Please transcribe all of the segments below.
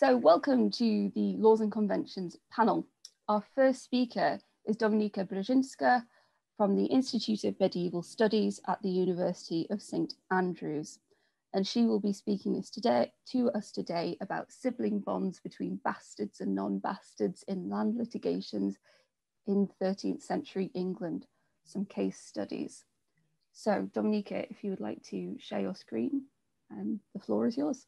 So welcome to the Laws and Conventions panel. Our first speaker is Dominika Brzezinska from the Institute of Medieval Studies at the University of St Andrews. And she will be speaking us today, to us today about sibling bonds between bastards and non-bastards in land litigations in 13th century England, some case studies. So Dominika, if you would like to share your screen, um, the floor is yours.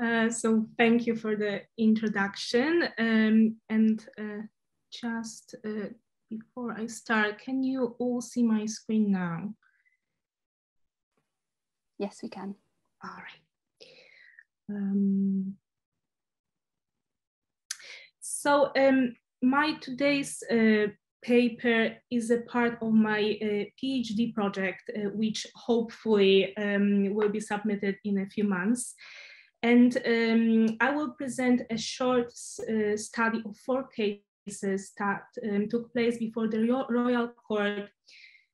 Uh, so thank you for the introduction. Um, and uh, just uh, before I start, can you all see my screen now? Yes, we can. All right. Um, so um, my today's uh, paper is a part of my uh, PhD project, uh, which hopefully um, will be submitted in a few months. And um, I will present a short uh, study of four cases that um, took place before the royal court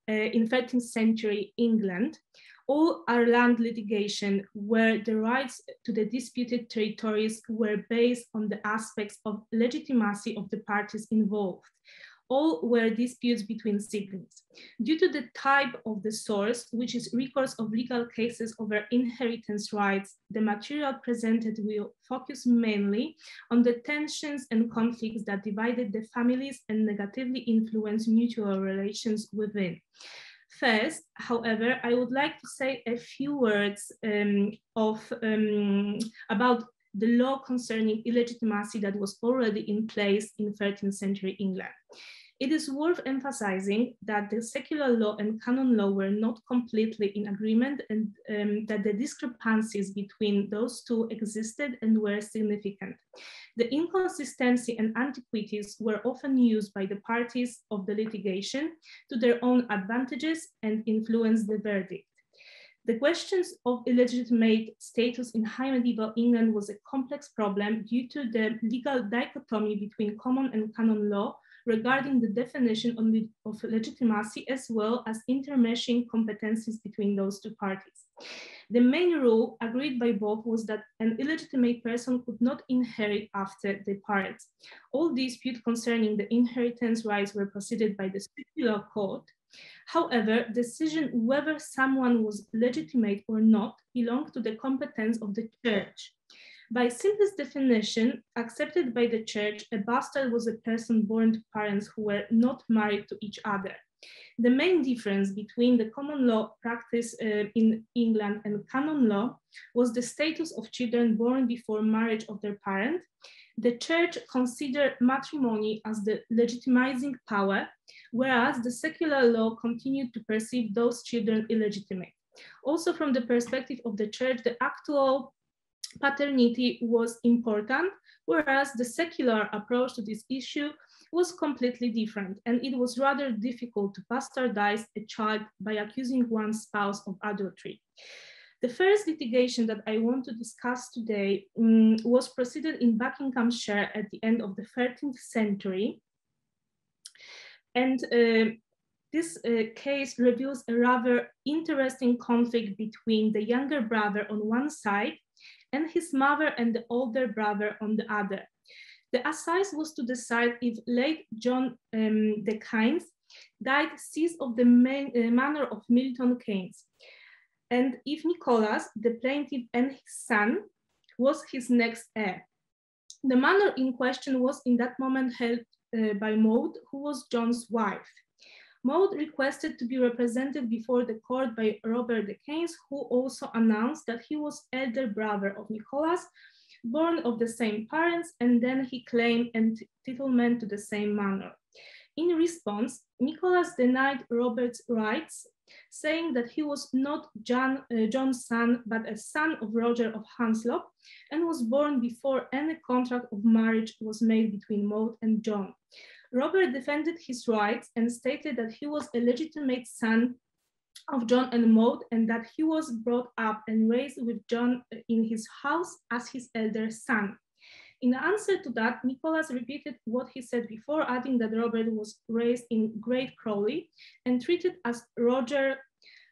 uh, in 13th century England. All are land litigation where the rights to the disputed territories were based on the aspects of legitimacy of the parties involved all were disputes between siblings. Due to the type of the source, which is recourse of legal cases over inheritance rights, the material presented will focus mainly on the tensions and conflicts that divided the families and negatively influenced mutual relations within. First, however, I would like to say a few words um, of, um, about the law concerning illegitimacy that was already in place in 13th century England. It is worth emphasizing that the secular law and canon law were not completely in agreement and um, that the discrepancies between those two existed and were significant. The inconsistency and antiquities were often used by the parties of the litigation to their own advantages and influenced the verdict. The questions of illegitimate status in high medieval England was a complex problem due to the legal dichotomy between common and canon law, regarding the definition of legitimacy as well as intermeshing competencies between those two parties. The main rule agreed by both was that an illegitimate person could not inherit after the parents. All disputes concerning the inheritance rights were proceeded by the secular court. However, decision whether someone was legitimate or not belonged to the competence of the church. By simplest definition, accepted by the church, a bastard was a person born to parents who were not married to each other. The main difference between the common law practice uh, in England and canon law was the status of children born before marriage of their parent. The church considered matrimony as the legitimizing power, whereas the secular law continued to perceive those children illegitimate. Also from the perspective of the church, the actual paternity was important, whereas the secular approach to this issue was completely different, and it was rather difficult to bastardize a child by accusing one spouse of adultery. The first litigation that I want to discuss today um, was proceeded in Buckinghamshire at the end of the 13th century. And uh, this uh, case reveals a rather interesting conflict between the younger brother on one side and his mother and the older brother on the other. The assize was to decide if late John um, de Keynes died seized of the main, uh, manor of Milton Keynes, and if Nicholas, the plaintiff and his son, was his next heir. The manor in question was in that moment held uh, by Maud, who was John's wife. Maud requested to be represented before the court by Robert de Keynes, who also announced that he was elder brother of Nicholas, born of the same parents, and then he claimed entitlement to the same manor. In response, Nicholas denied Robert's rights, saying that he was not John, uh, John's son, but a son of Roger of Hanslope, and was born before any contract of marriage was made between Maud and John. Robert defended his rights and stated that he was a legitimate son of John and Maud and that he was brought up and raised with John in his house as his elder son. In answer to that, Nicholas repeated what he said before, adding that Robert was raised in Great Crawley and treated as Roger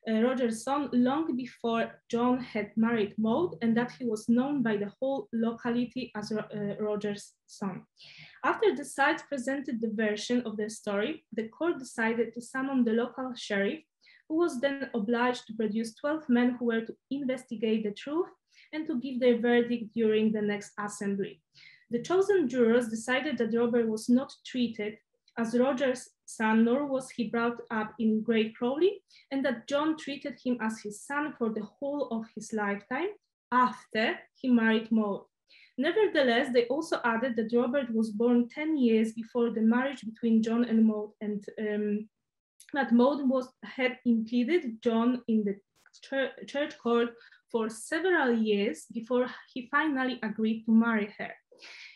uh, Roger's son long before John had married Maud and that he was known by the whole locality as uh, Roger's son. After the sides presented the version of the story, the court decided to summon the local sheriff, who was then obliged to produce 12 men who were to investigate the truth and to give their verdict during the next assembly. The chosen jurors decided that Robert was not treated as Roger's son, nor was he brought up in Great Crawley, and that John treated him as his son for the whole of his lifetime after he married Maud. Nevertheless, they also added that Robert was born 10 years before the marriage between John and Maud, and um, that Maud was, had impeded John in the church court for several years before he finally agreed to marry her.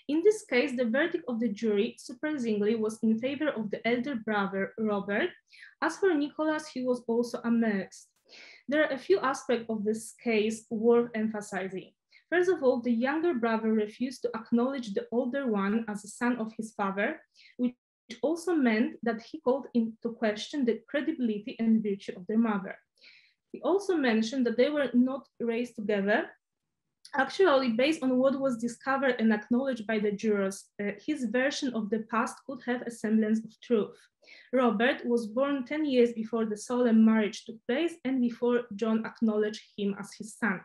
In this case, the verdict of the jury, surprisingly, was in favor of the elder brother, Robert. As for Nicholas, he was also amazed. There are a few aspects of this case worth emphasizing. First of all, the younger brother refused to acknowledge the older one as a son of his father, which also meant that he called into question the credibility and virtue of their mother. He also mentioned that they were not raised together. Actually, based on what was discovered and acknowledged by the jurors, uh, his version of the past could have a semblance of truth. Robert was born 10 years before the solemn marriage took place and before John acknowledged him as his son.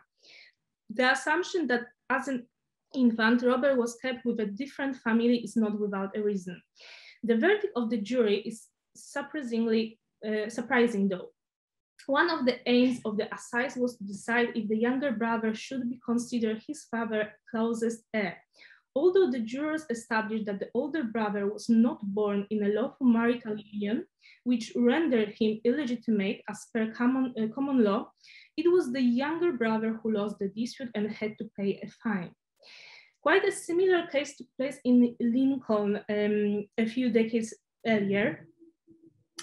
The assumption that as an infant, Robert was kept with a different family is not without a reason. The verdict of the jury is surprisingly uh, surprising though. One of the aims of the assize was to decide if the younger brother should be considered his father's closest heir. Although the jurors established that the older brother was not born in a lawful marital union, which rendered him illegitimate as per common, uh, common law, it was the younger brother who lost the dispute and had to pay a fine. Quite a similar case took place in Lincoln um, a few decades earlier.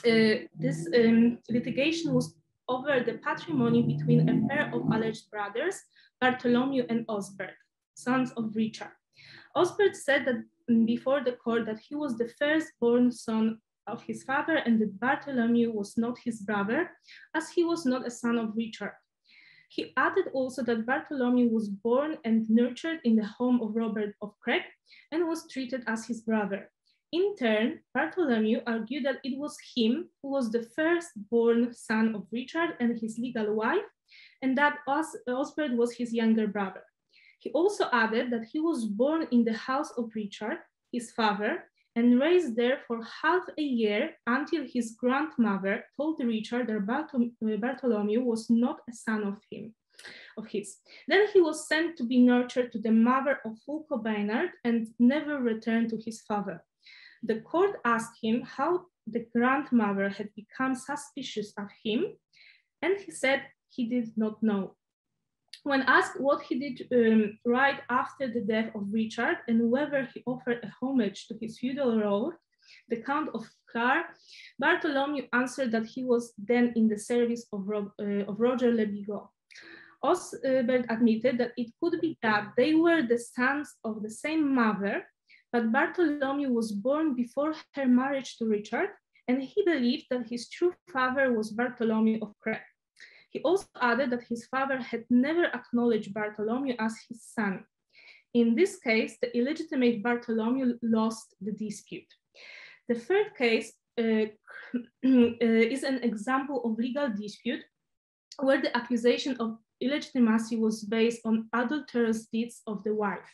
Uh, this um, litigation was over the patrimony between a pair of alleged brothers, Bartholomew and Osbert, sons of Richard. Osbert said that before the court that he was the firstborn son of his father and that Bartholomew was not his brother, as he was not a son of Richard. He added also that Bartholomew was born and nurtured in the home of Robert of Craig and was treated as his brother. In turn, Bartholomew argued that it was him who was the firstborn son of Richard and his legal wife, and that Os Osbert was his younger brother. He also added that he was born in the house of Richard, his father, and raised there for half a year until his grandmother told Richard that uh, Bartholomew was not a son of him, of his. Then he was sent to be nurtured to the mother of Fulco Baynard and never returned to his father. The court asked him how the grandmother had become suspicious of him, and he said he did not know. When asked what he did um, right after the death of Richard and whether he offered a homage to his feudal lord, the Count of Clare, Bartholomew answered that he was then in the service of, Rob, uh, of Roger Le Bigot. Osbert admitted that it could be that they were the sons of the same mother, but Bartholomew was born before her marriage to Richard, and he believed that his true father was Bartholomew of Craig. He also added that his father had never acknowledged Bartholomew as his son. In this case, the illegitimate Bartholomew lost the dispute. The third case uh, is an example of legal dispute where the accusation of illegitimacy was based on adulterous deeds of the wife.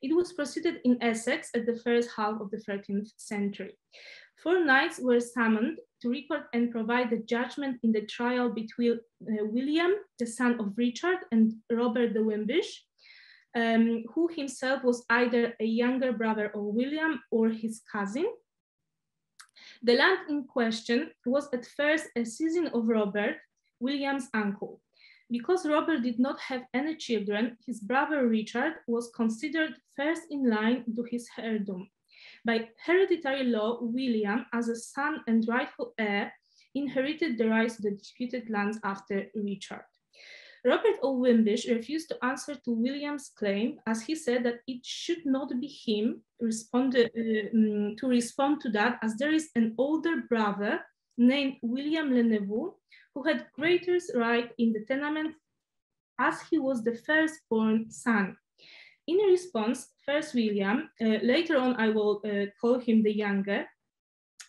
It was proceeded in Essex at the first half of the 13th century. Four knights were summoned to record and provide the judgment in the trial between uh, William, the son of Richard, and Robert de Wimbish, um, who himself was either a younger brother of William or his cousin. The land in question was at first a seizin of Robert, William's uncle. Because Robert did not have any children, his brother Richard was considered first in line to his heirdom. By hereditary law, William, as a son and rightful heir, inherited the rights to the disputed lands after Richard. Robert O. Wimbish refused to answer to William's claim as he said that it should not be him respond, uh, um, to respond to that as there is an older brother named William Le Neveu who had greatest right in the tenement as he was the firstborn son. In response, first William, uh, later on I will uh, call him the younger,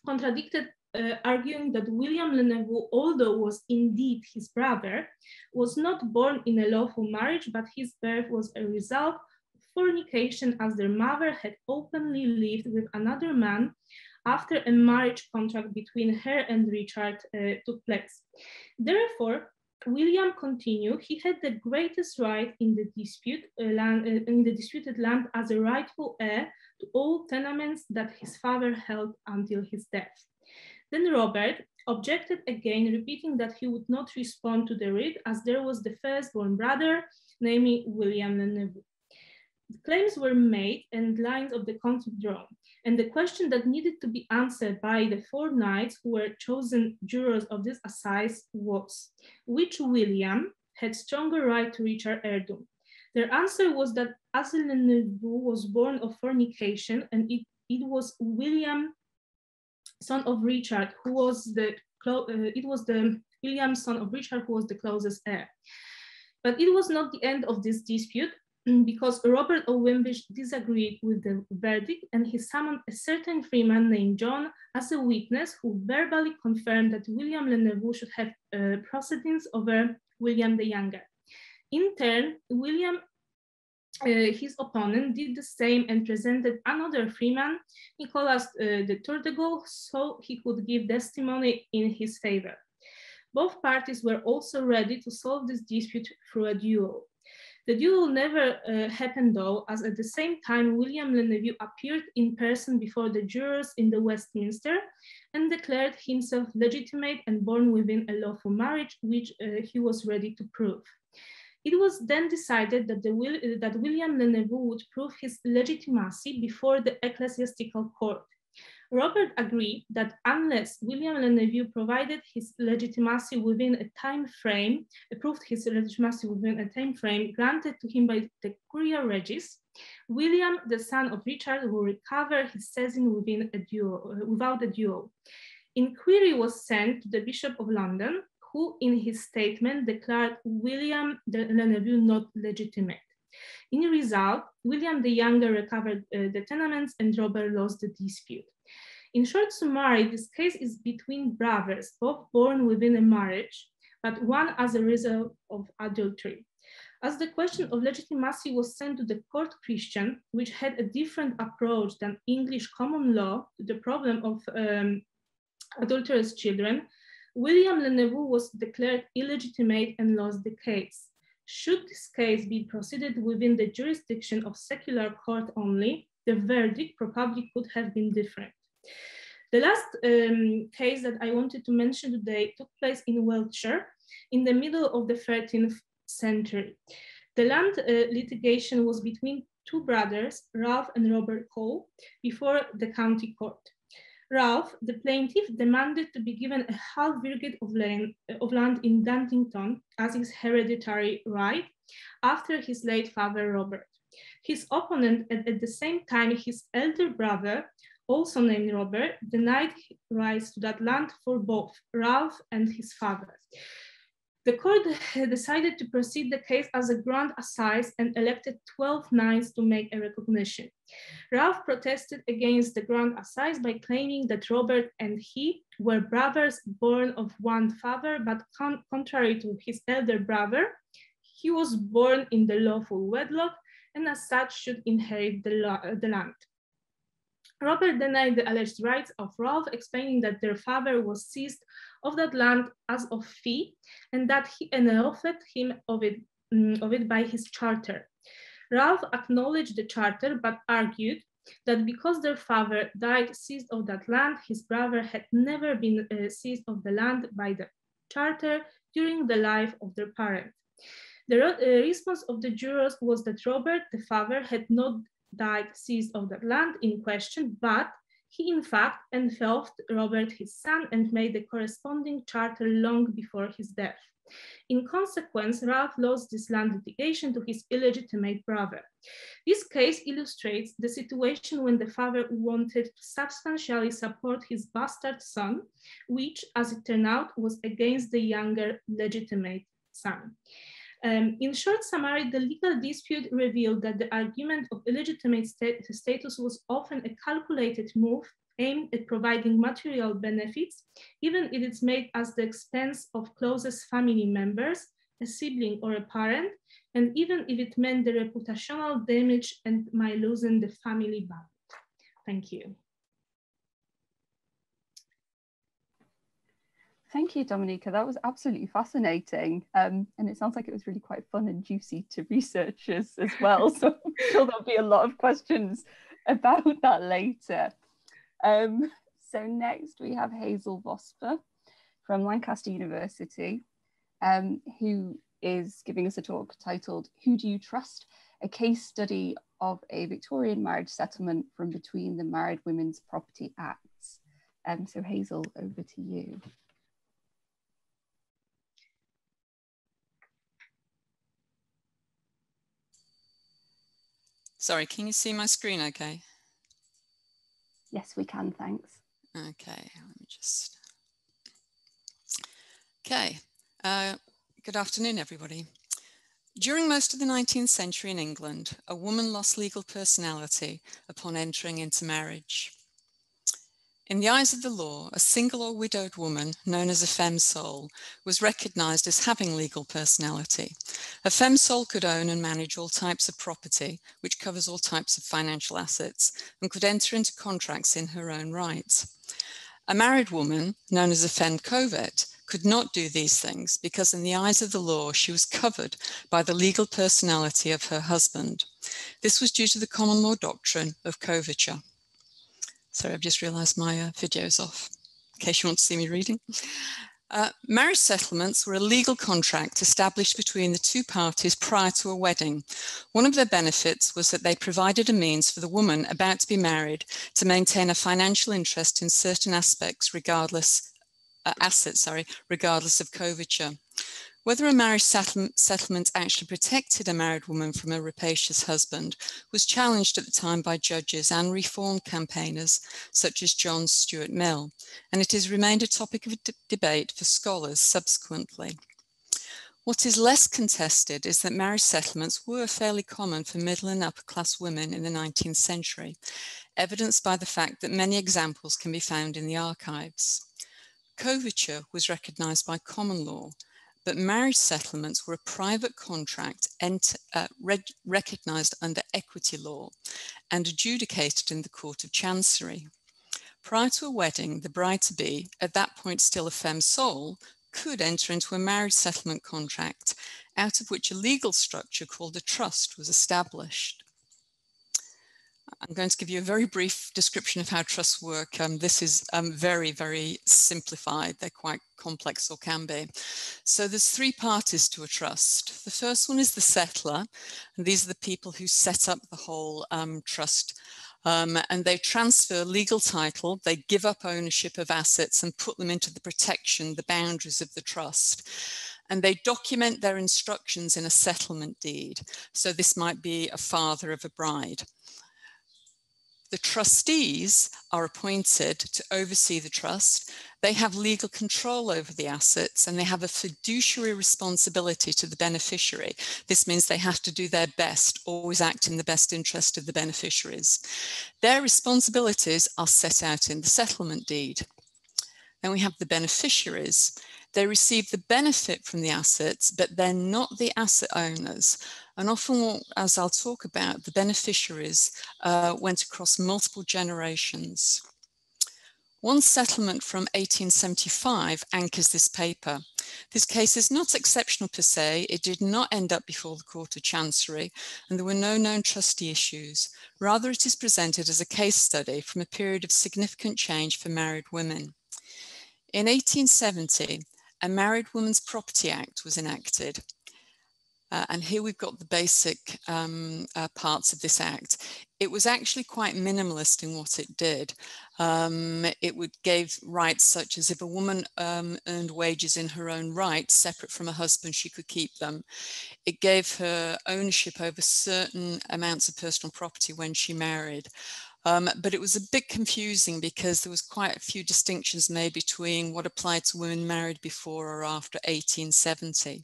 contradicted uh, arguing that William Le Neveu, although was indeed his brother, was not born in a lawful marriage, but his birth was a result of fornication as their mother had openly lived with another man after a marriage contract between her and Richard uh, took place. Therefore, William continued, he had the greatest right in the dispute uh, land, uh, in the disputed land as a rightful heir to all tenements that his father held until his death. Then Robert objected again, repeating that he would not respond to the writ as there was the firstborn brother, namely William Le Neveu. The claims were made and lines of the conflict drawn. And the question that needed to be answered by the four knights who were chosen jurors of this assize was, which William had stronger right to Richard heirdom? Their answer was that Azel Le Neveu was born of fornication and it, it was William son of Richard, who was the uh, it was the William son of Richard who was the closest heir. But it was not the end of this dispute because Robert of Wimbish disagreed with the verdict and he summoned a certain freeman named John as a witness who verbally confirmed that William Le Neveu should have uh, precedence over William the Younger. In turn, William uh, his opponent did the same and presented another freeman, Nicolas uh, de Tourdegal, so he could give testimony in his favor. Both parties were also ready to solve this dispute through a duel. The duel never uh, happened though, as at the same time, William Le Neveu appeared in person before the jurors in the Westminster and declared himself legitimate and born within a lawful marriage, which uh, he was ready to prove. It was then decided that, the, that William Le Neveu would prove his legitimacy before the ecclesiastical court. Robert agreed that unless William Le Neveu provided his legitimacy within a time frame, proved his legitimacy within a time frame granted to him by the Curia Regis, William, the son of Richard, will recover his seizin within a duel, without a duel. Inquiry was sent to the Bishop of London, who in his statement declared William de Le Neveu not legitimate. In result, William the Younger recovered uh, the tenements and Robert lost the dispute. In short summary, this case is between brothers, both born within a marriage, but one as a result of adultery. As the question of legitimacy was sent to the court Christian, which had a different approach than English common law to the problem of um, adulterous children, William Le Neveu was declared illegitimate and lost the case. Should this case be proceeded within the jurisdiction of secular court only, the verdict probably could have been different. The last um, case that I wanted to mention today took place in Wiltshire in the middle of the 13th century. The land uh, litigation was between two brothers, Ralph and Robert Cole, before the county court. Ralph, the plaintiff, demanded to be given a half virgate of land, of land in Duntington as his hereditary right after his late father, Robert. His opponent, and at the same time his elder brother, also named Robert, denied rights to that land for both Ralph and his father. The court decided to proceed the case as a grand assize and elected 12 knights to make a recognition. Ralph protested against the grand assize by claiming that Robert and he were brothers born of one father, but con contrary to his elder brother, he was born in the lawful wedlock and as such should inherit the, the land. Robert denied the alleged rights of Ralph, explaining that their father was seized of that land as of fee and that he enfeoffed him of it, um, of it by his charter. Ralph acknowledged the charter but argued that because their father died seized of that land, his brother had never been uh, seized of the land by the charter during the life of their parent. The uh, response of the jurors was that Robert, the father, had not died seized of the land in question, but He in fact enfeoffed Robert, his son, and made the corresponding charter long before his death. In consequence, Ralph lost this land litigation to his illegitimate brother. This case illustrates the situation when the father wanted to substantially support his bastard son, which, as it turned out, was against the younger legitimate son. Um, in short summary, the legal dispute revealed that the argument of illegitimate status was often a calculated move aimed at providing material benefits, even if it's made at the expense of closest family members, a sibling or a parent, and even if it meant the reputational damage and my losing the family bond. Thank you. Thank you, Dominika. That was absolutely fascinating. Um, and it sounds like it was really quite fun and juicy to researchers as well. so I'm sure there'll be a lot of questions about that later. Um, so next we have Hazel Vosper from Lancaster University, um, who is giving us a talk titled Who Do You Trust? A case study of a Victorian marriage settlement from between the Married Women's Property Acts. Um, so Hazel, over to you. Sorry, can you see my screen okay? Yes, we can, thanks. Okay, let me just. Okay, uh, good afternoon, everybody. During most of the 19th century in England, a woman lost legal personality upon entering into marriage. In the eyes of the law, a single or widowed woman, known as a femme sole, was recognised as having legal personality. A femme sole could own and manage all types of property, which covers all types of financial assets, and could enter into contracts in her own right. A married woman, known as a femme covert, could not do these things because in the eyes of the law, she was covered by the legal personality of her husband. This was due to the common law doctrine of coverture. Sorry, I've just realized my uh, video's off, in case you want to see me reading. Uh, marriage settlements were a legal contract established between the two parties prior to a wedding. One of their benefits was that they provided a means for the woman about to be married to maintain a financial interest in certain aspects, regardless uh, assets, sorry, regardless of coverture. Whether a marriage settlement actually protected a married woman from a rapacious husband was challenged at the time by judges and reform campaigners such as John Stuart Mill, and it has remained a topic of debate for scholars subsequently. What is less contested is that marriage settlements were fairly common for middle and upper class women in the 19th century, evidenced by the fact that many examples can be found in the archives. Coverture was recognised by common law, but marriage settlements were a private contract ent- uh, reg- recognized under equity law and adjudicated in the Court of Chancery. Prior to a wedding, the bride to be, at that point still a femme sole, could enter into a marriage settlement contract, out of which a legal structure called a trust was established. I'm going to give you a very brief description of how trusts work. Um, this is um, very, very simplified. They're quite complex or can be. So there's three parties to a trust. The first one is the settlor, and these are the people who set up the whole um, trust. Um, and they transfer legal title, they give up ownership of assets and put them into the protection, the boundaries of the trust and they document their instructions in a settlement deed. So this might be a father of a bride. The trustees are appointed to oversee the trust. They have legal control over the assets and they have a fiduciary responsibility to the beneficiary. This means they have to do their best, always act in the best interest of the beneficiaries. Their responsibilities are set out in the settlement deed. Then we have the beneficiaries. They receive the benefit from the assets, but they're not the asset owners. And often, as I'll talk about, the beneficiaries uh, went across multiple generations. One settlement from 1875 anchors this paper. This case is not exceptional per se. It did not end up before the Court of Chancery, and there were no known trustee issues. Rather, it is presented as a case study from a period of significant change for married women. In 1870, a Married Women's Property Act was enacted. Uh, and here we've got the basic um, uh, parts of this act. It was actually quite minimalist in what it did. Um, it would gave rights such as if a woman um, earned wages in her own right, separate from her husband, she could keep them. It gave her ownership over certain amounts of personal property when she married. Um, but it was a bit confusing because there was quite a few distinctions made between what applied to women married before or after 1870.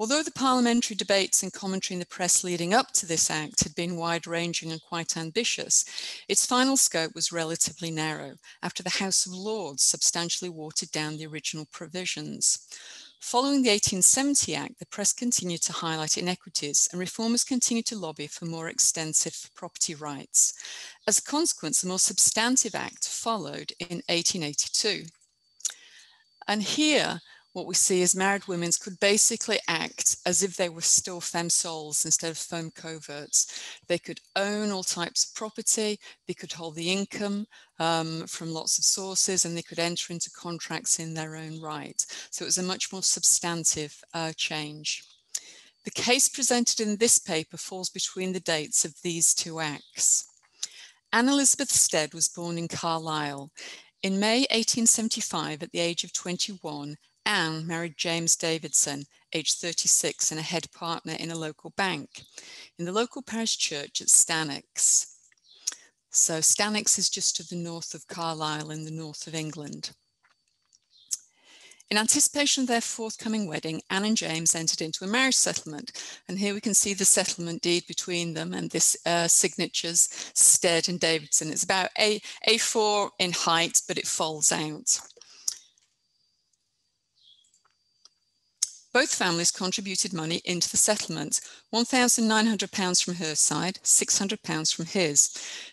Although the parliamentary debates and commentary in the press leading up to this act had been wide ranging and quite ambitious, its final scope was relatively narrow after the House of Lords substantially watered down the original provisions. Following the 1870 Act, the press continued to highlight inequities and reformers continued to lobby for more extensive property rights. As a consequence, a more substantive act followed in 1882. And here, what we see is married women could basically act as if they were still femme soles instead of femme coverts. They could own all types of property, they could hold the income um, from lots of sources, and they could enter into contracts in their own right. So it was a much more substantive uh, change. The case presented in this paper falls between the dates of these two acts. Anne Elizabeth Stead was born in Carlisle. In May 1875, at the age of 21, Anne married James Davidson, aged 36 and a head partner in a local bank in the local parish church at Stanwix. So Stanwix is just to the north of Carlisle in the north of England. In anticipation of their forthcoming wedding, Anne and James entered into a marriage settlement. And here we can see the settlement deed between them and this uh, signatures, Stead and Davidson. It's about A, A4 in height, but it folds out. Both families contributed money into the settlement, £1,900 from her side, £600 from his.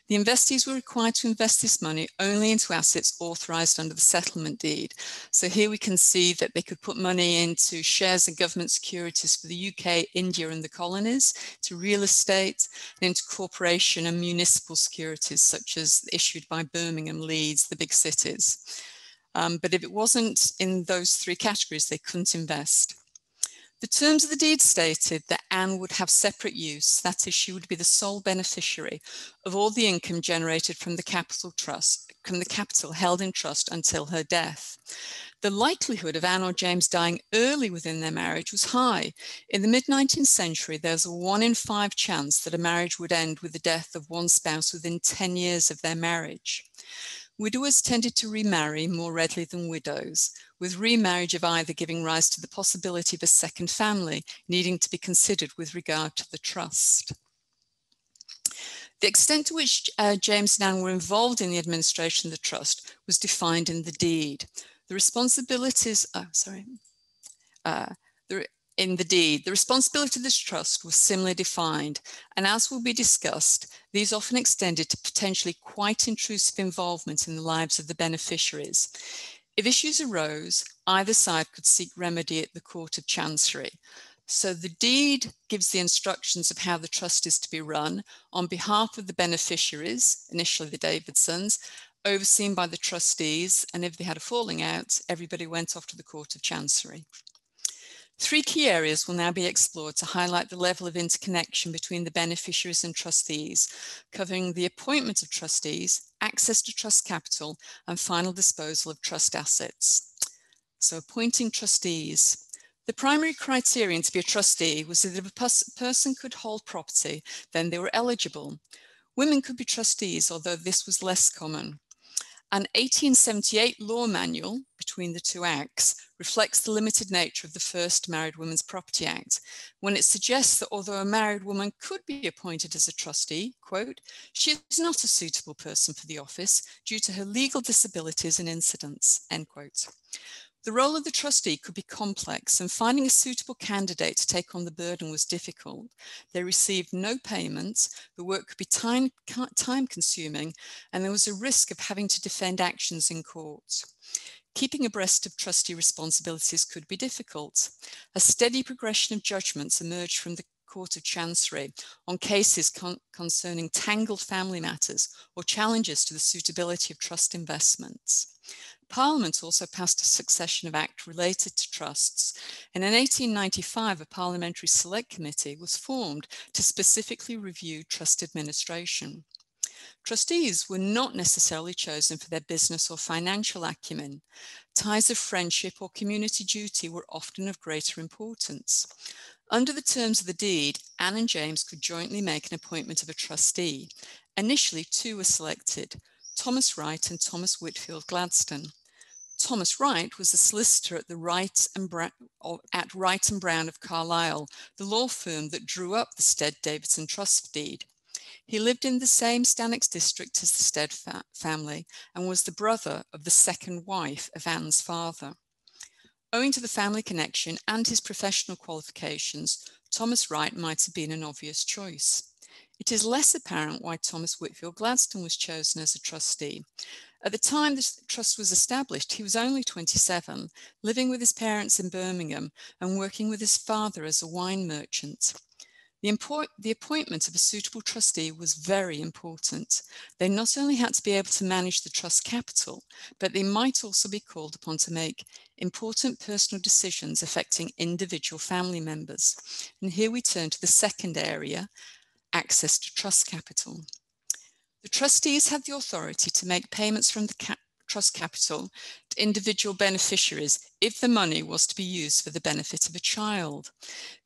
The investees were required to invest this money only into assets authorised under the settlement deed. So here we can see that they could put money into shares and government securities for the UK, India and the colonies, to real estate, and into corporation and municipal securities such as issued by Birmingham, Leeds, the big cities. Um, but if it wasn't in those three categories, they couldn't invest. The terms of the deed stated that Anne would have separate use, that is, she would be the sole beneficiary of all the income generated from the capital trust, from the capital held in trust until her death. The likelihood of Anne or James dying early within their marriage was high. In the mid 19th century, there was a one in five chance that a marriage would end with the death of one spouse within 10 years of their marriage. Widowers tended to remarry more readily than widows, with remarriage of either giving rise to the possibility of a second family needing to be considered with regard to the trust. The extent to which uh, James and Anne were involved in the administration of the trust was defined in the deed. The responsibilities, oh, sorry, uh, the, in the deed, the responsibility of this trust was similarly defined, and as will be discussed, these often extended to potentially quite intrusive involvement in the lives of the beneficiaries. If issues arose, either side could seek remedy at the Court of Chancery. So the deed gives the instructions of how the trust is to be run on behalf of the beneficiaries, initially the Davidsons, overseen by the trustees. And if they had a falling out, everybody went off to the Court of Chancery. Three key areas will now be explored to highlight the level of interconnection between the beneficiaries and trustees, covering the appointment of trustees, access to trust capital, and final disposal of trust assets. So appointing trustees. The primary criterion to be a trustee was that if a person could hold property, then they were eligible. Women could be trustees, although this was less common. An 1878 law manual between the two acts reflects the limited nature of the first Married Women's Property Act, when it suggests that although a married woman could be appointed as a trustee, quote, she is not a suitable person for the office due to her legal disabilities and incidents, end quote. The role of the trustee could be complex and finding a suitable candidate to take on the burden was difficult. They received no payments, the work could be time, time consuming, and there was a risk of having to defend actions in court. Keeping abreast of trustee responsibilities could be difficult. A steady progression of judgments emerged from the Court of Chancery on cases con concerning tangled family matters or challenges to the suitability of trust investments. Parliament also passed a succession of acts related to trusts, and in 1895 a parliamentary select committee was formed to specifically review trust administration. Trustees were not necessarily chosen for their business or financial acumen. Ties of friendship or community duty were often of greater importance. Under the terms of the deed, Anne and James could jointly make an appointment of a trustee. Initially, two were selected, Thomas Wright and Thomas Whitfield Gladstone. Thomas Wright was a solicitor at the Wright and Brown, at Wright and Brown of Carlisle, the law firm that drew up the Stead Davidson Trust deed. He lived in the same Stanwix district as the Stead fa family and was the brother of the second wife of Anne's father. Owing to the family connection and his professional qualifications, Thomas Wright might have been an obvious choice. It is less apparent why Thomas Whitfield Gladstone was chosen as a trustee. At the time the trust was established, he was only 27, living with his parents in Birmingham and working with his father as a wine merchant. The, import, the, appointment of a suitable trustee was very important. They not only had to be able to manage the trust capital, but they might also be called upon to make important personal decisions affecting individual family members. And here we turn to the second area, access to trust capital. The trustees had the authority to make payments from the trust capital to individual beneficiaries if the money was to be used for the benefit of a child.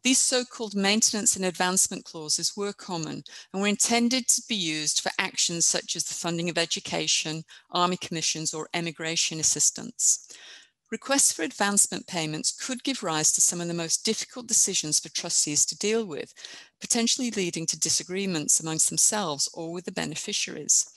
These so-called maintenance and advancement clauses were common and were intended to be used for actions such as the funding of education, army commissions or emigration assistance. Requests for advancement payments could give rise to some of the most difficult decisions for trustees to deal with, potentially leading to disagreements amongst themselves or with the beneficiaries.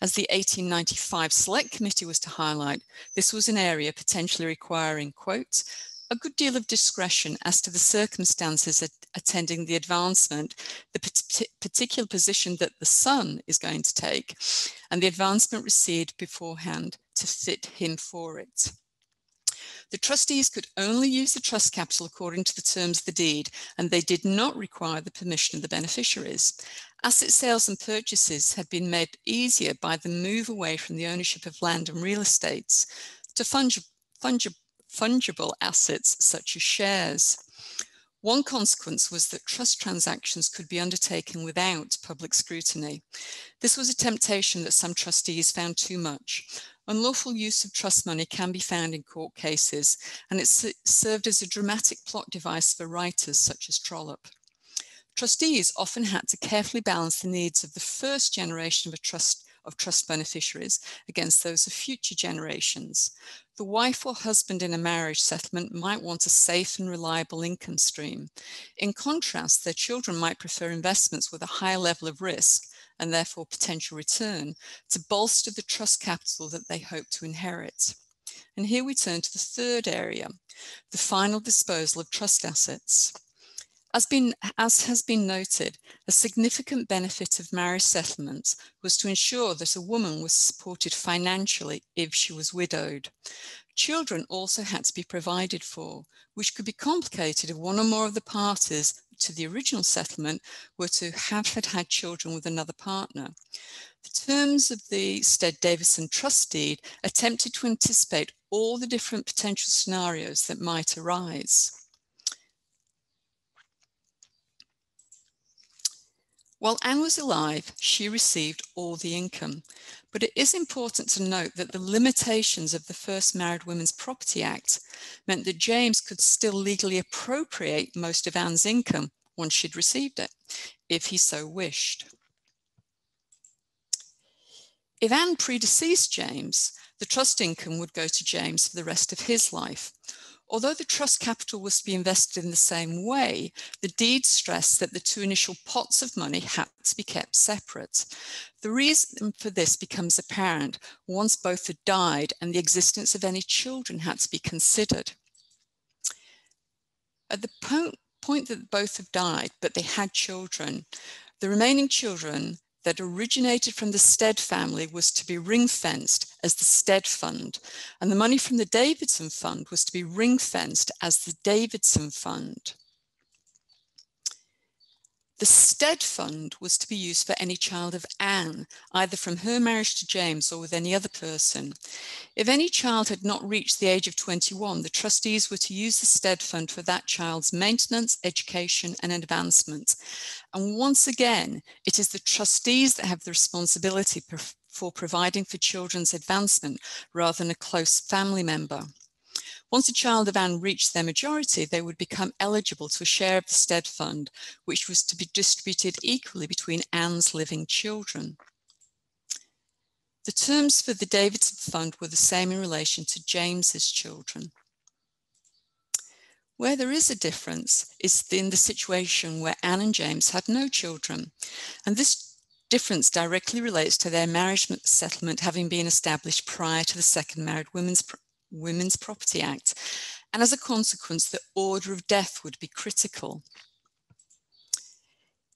As the 1895 Select Committee was to highlight, this was an area potentially requiring, quote, a good deal of discretion as to the circumstances attending the advancement, the particular position that the son is going to take, and the advancement received beforehand to fit him for it. The trustees could only use the trust capital according to the terms of the deed, and they did not require the permission of the beneficiaries. Asset sales and purchases had been made easier by the move away from the ownership of land and real estates to fungible, assets such as shares. One consequence was that trust transactions could be undertaken without public scrutiny. This was a temptation that some trustees found too much, Unlawful use of trust money can be found in court cases, and it's uh, served as a dramatic plot device for writers such as Trollope. Trustees often had to carefully balance the needs of the first generation of a trust of trust beneficiaries against those of future generations. The wife or husband in a marriage settlement might want a safe and reliable income stream. In contrast, their children might prefer investments with a higher level of risk and therefore potential return to bolster the trust capital that they hope to inherit. And here we turn to the third area, the final disposal of trust assets. As, been, as has been noted, a significant benefit of marriage settlements was to ensure that a woman was supported financially if she was widowed. Children also had to be provided for, which could be complicated if one or more of the parties to the original settlement were to have had had children with another partner. The terms of the Stead Davidson trust deed attempted to anticipate all the different potential scenarios that might arise. While Anne was alive, she received all the income, but it is important to note that the limitations of the First Married Women's Property Act meant that James could still legally appropriate most of Anne's income once she'd received it, if he so wished. If Anne predeceased James, the trust income would go to James for the rest of his life, Although the trust capital was to be invested in the same way, the deed stressed that the two initial pots of money had to be kept separate. The reason for this becomes apparent once both had died and the existence of any children had to be considered. At the point, point that both have died, but they had children, the remaining children that originated from the Stead family was to be ring fenced as the Stead Fund, and the money from the Davidson Fund was to be ring fenced as the Davidson Fund. The stead fund was to be used for any child of Anne, either from her marriage to James or with any other person. If any child had not reached the age of 21, the trustees were to use the stead fund for that child's maintenance, education, and advancement. And once again, it is the trustees that have the responsibility for providing for children's advancement rather than a close family member. Once a child of Anne reached their majority, they would become eligible to a share of the stead fund, which was to be distributed equally between Anne's living children. The terms for the Davidson Fund were the same in relation to James's children. Where there is a difference is in the situation where Anne and James had no children. And this difference directly relates to their marriage settlement having been established prior to the Second Married Women's Women's Property Act. And as a consequence, the order of death would be critical.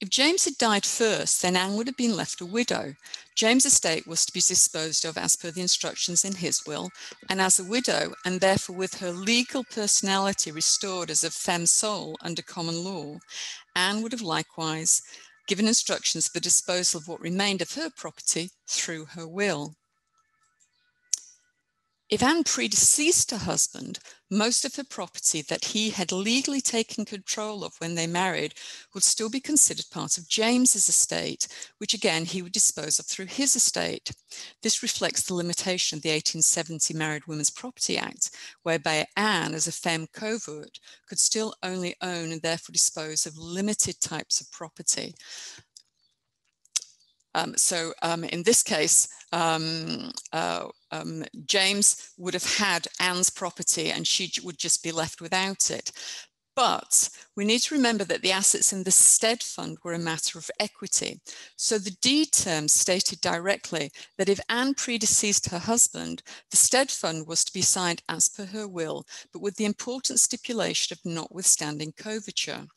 If James had died first, then Anne would have been left a widow. James' estate was to be disposed of as per the instructions in his will, and as a widow, and therefore with her legal personality restored as a femme sole under common law, Anne would have likewise given instructions for the disposal of what remained of her property through her will. If Anne predeceased her husband, most of her property that he had legally taken control of when they married would still be considered part of James's estate, which again he would dispose of through his estate. This reflects the limitation of the 1870 Married Women's Property Act, whereby Anne, as a femme covert, could still only own and therefore dispose of limited types of property. Um, so um, in this case, um, uh, um, James would have had Anne's property and she would just be left without it. But we need to remember that the assets in the stead fund were a matter of equity. So the deed terms stated directly that if Anne predeceased her husband, the stead fund was to be signed as per her will, but with the important stipulation of notwithstanding coverture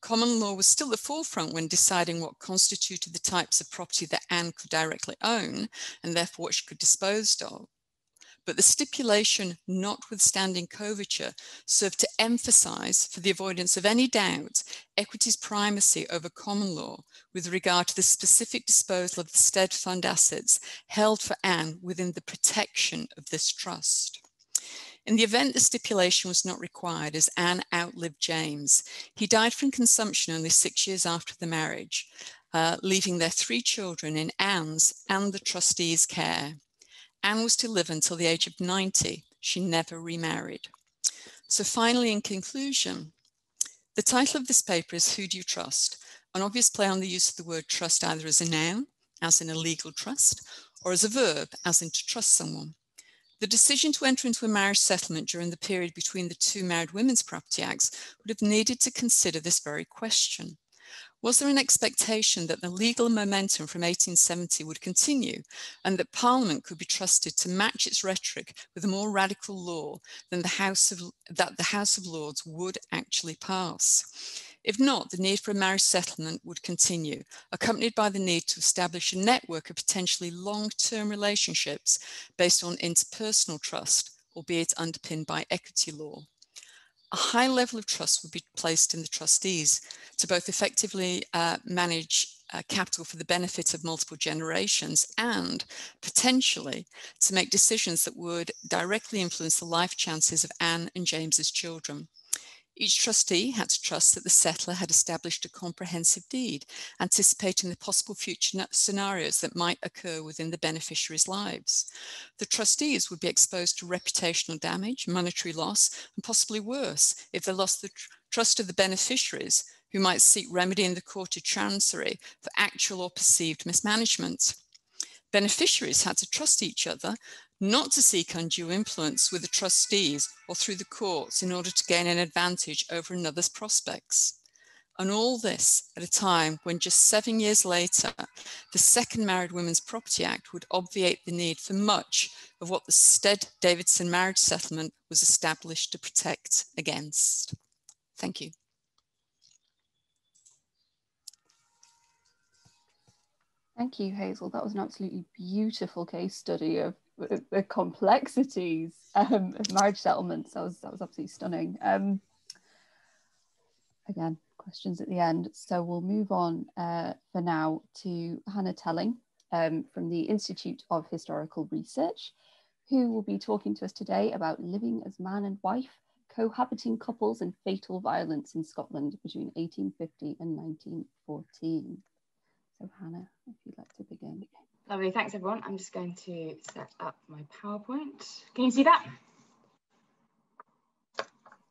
common law was still the forefront when deciding what constituted the types of property that Anne could directly own and therefore what she could dispose of. But the stipulation, notwithstanding coverture, served to emphasize, for the avoidance of any doubt, equity's primacy over common law with regard to the specific disposal of the stead fund assets held for Anne within the protection of this trust. In the event the stipulation was not required, as Anne outlived James, he died from consumption only six years after the marriage, uh, leaving their three children in Anne's and the trustee's care. Anne was to live until the age of 90. She never remarried. So finally, in conclusion, the title of this paper is Who Do You Trust? An obvious play on the use of the word trust either as a noun, as in a legal trust, or as a verb, as in to trust someone. The decision to enter into a marriage settlement during the period between the two Married Women's Property Acts would have needed to consider this very question. Was there an expectation that the legal momentum from 1870 would continue and that Parliament could be trusted to match its rhetoric with a more radical law than the House of, that the House of Lords would actually pass? If not, the need for a marriage settlement would continue, accompanied by the need to establish a network of potentially long-term relationships based on interpersonal trust, albeit underpinned by equity law. A high level of trust would be placed in the trustees to both effectively uh, manage uh, capital for the benefit of multiple generations and potentially to make decisions that would directly influence the life chances of Anne and James's children. Each trustee had to trust that the settlor had established a comprehensive deed, anticipating the possible future scenarios that might occur within the beneficiaries' lives. The trustees would be exposed to reputational damage, monetary loss, and possibly worse if they lost the tr trust of the beneficiaries, who might seek remedy in the court of chancery for actual or perceived mismanagement. Beneficiaries had to trust each other not to seek undue influence with the trustees or through the courts in order to gain an advantage over another's prospects. And all this at a time when just seven years later, the Second Married Women's Property Act would obviate the need for much of what the Stead Davidson marriage settlement was established to protect against. Thank you. Thank you, Hazel. That was an absolutely beautiful case study of the complexities um, of marriage settlements. That was that was absolutely stunning. Um, again, questions at the end. So we'll move on uh, for now to Hannah Telling um, from the Institute of Historical Research, who will be talking to us today about living as man and wife, cohabiting couples and fatal violence in Scotland between 1850 and 1914. So Hannah, if you'd like to begin. Lovely, thanks everyone. I'm just going to set up my PowerPoint. Can you see that?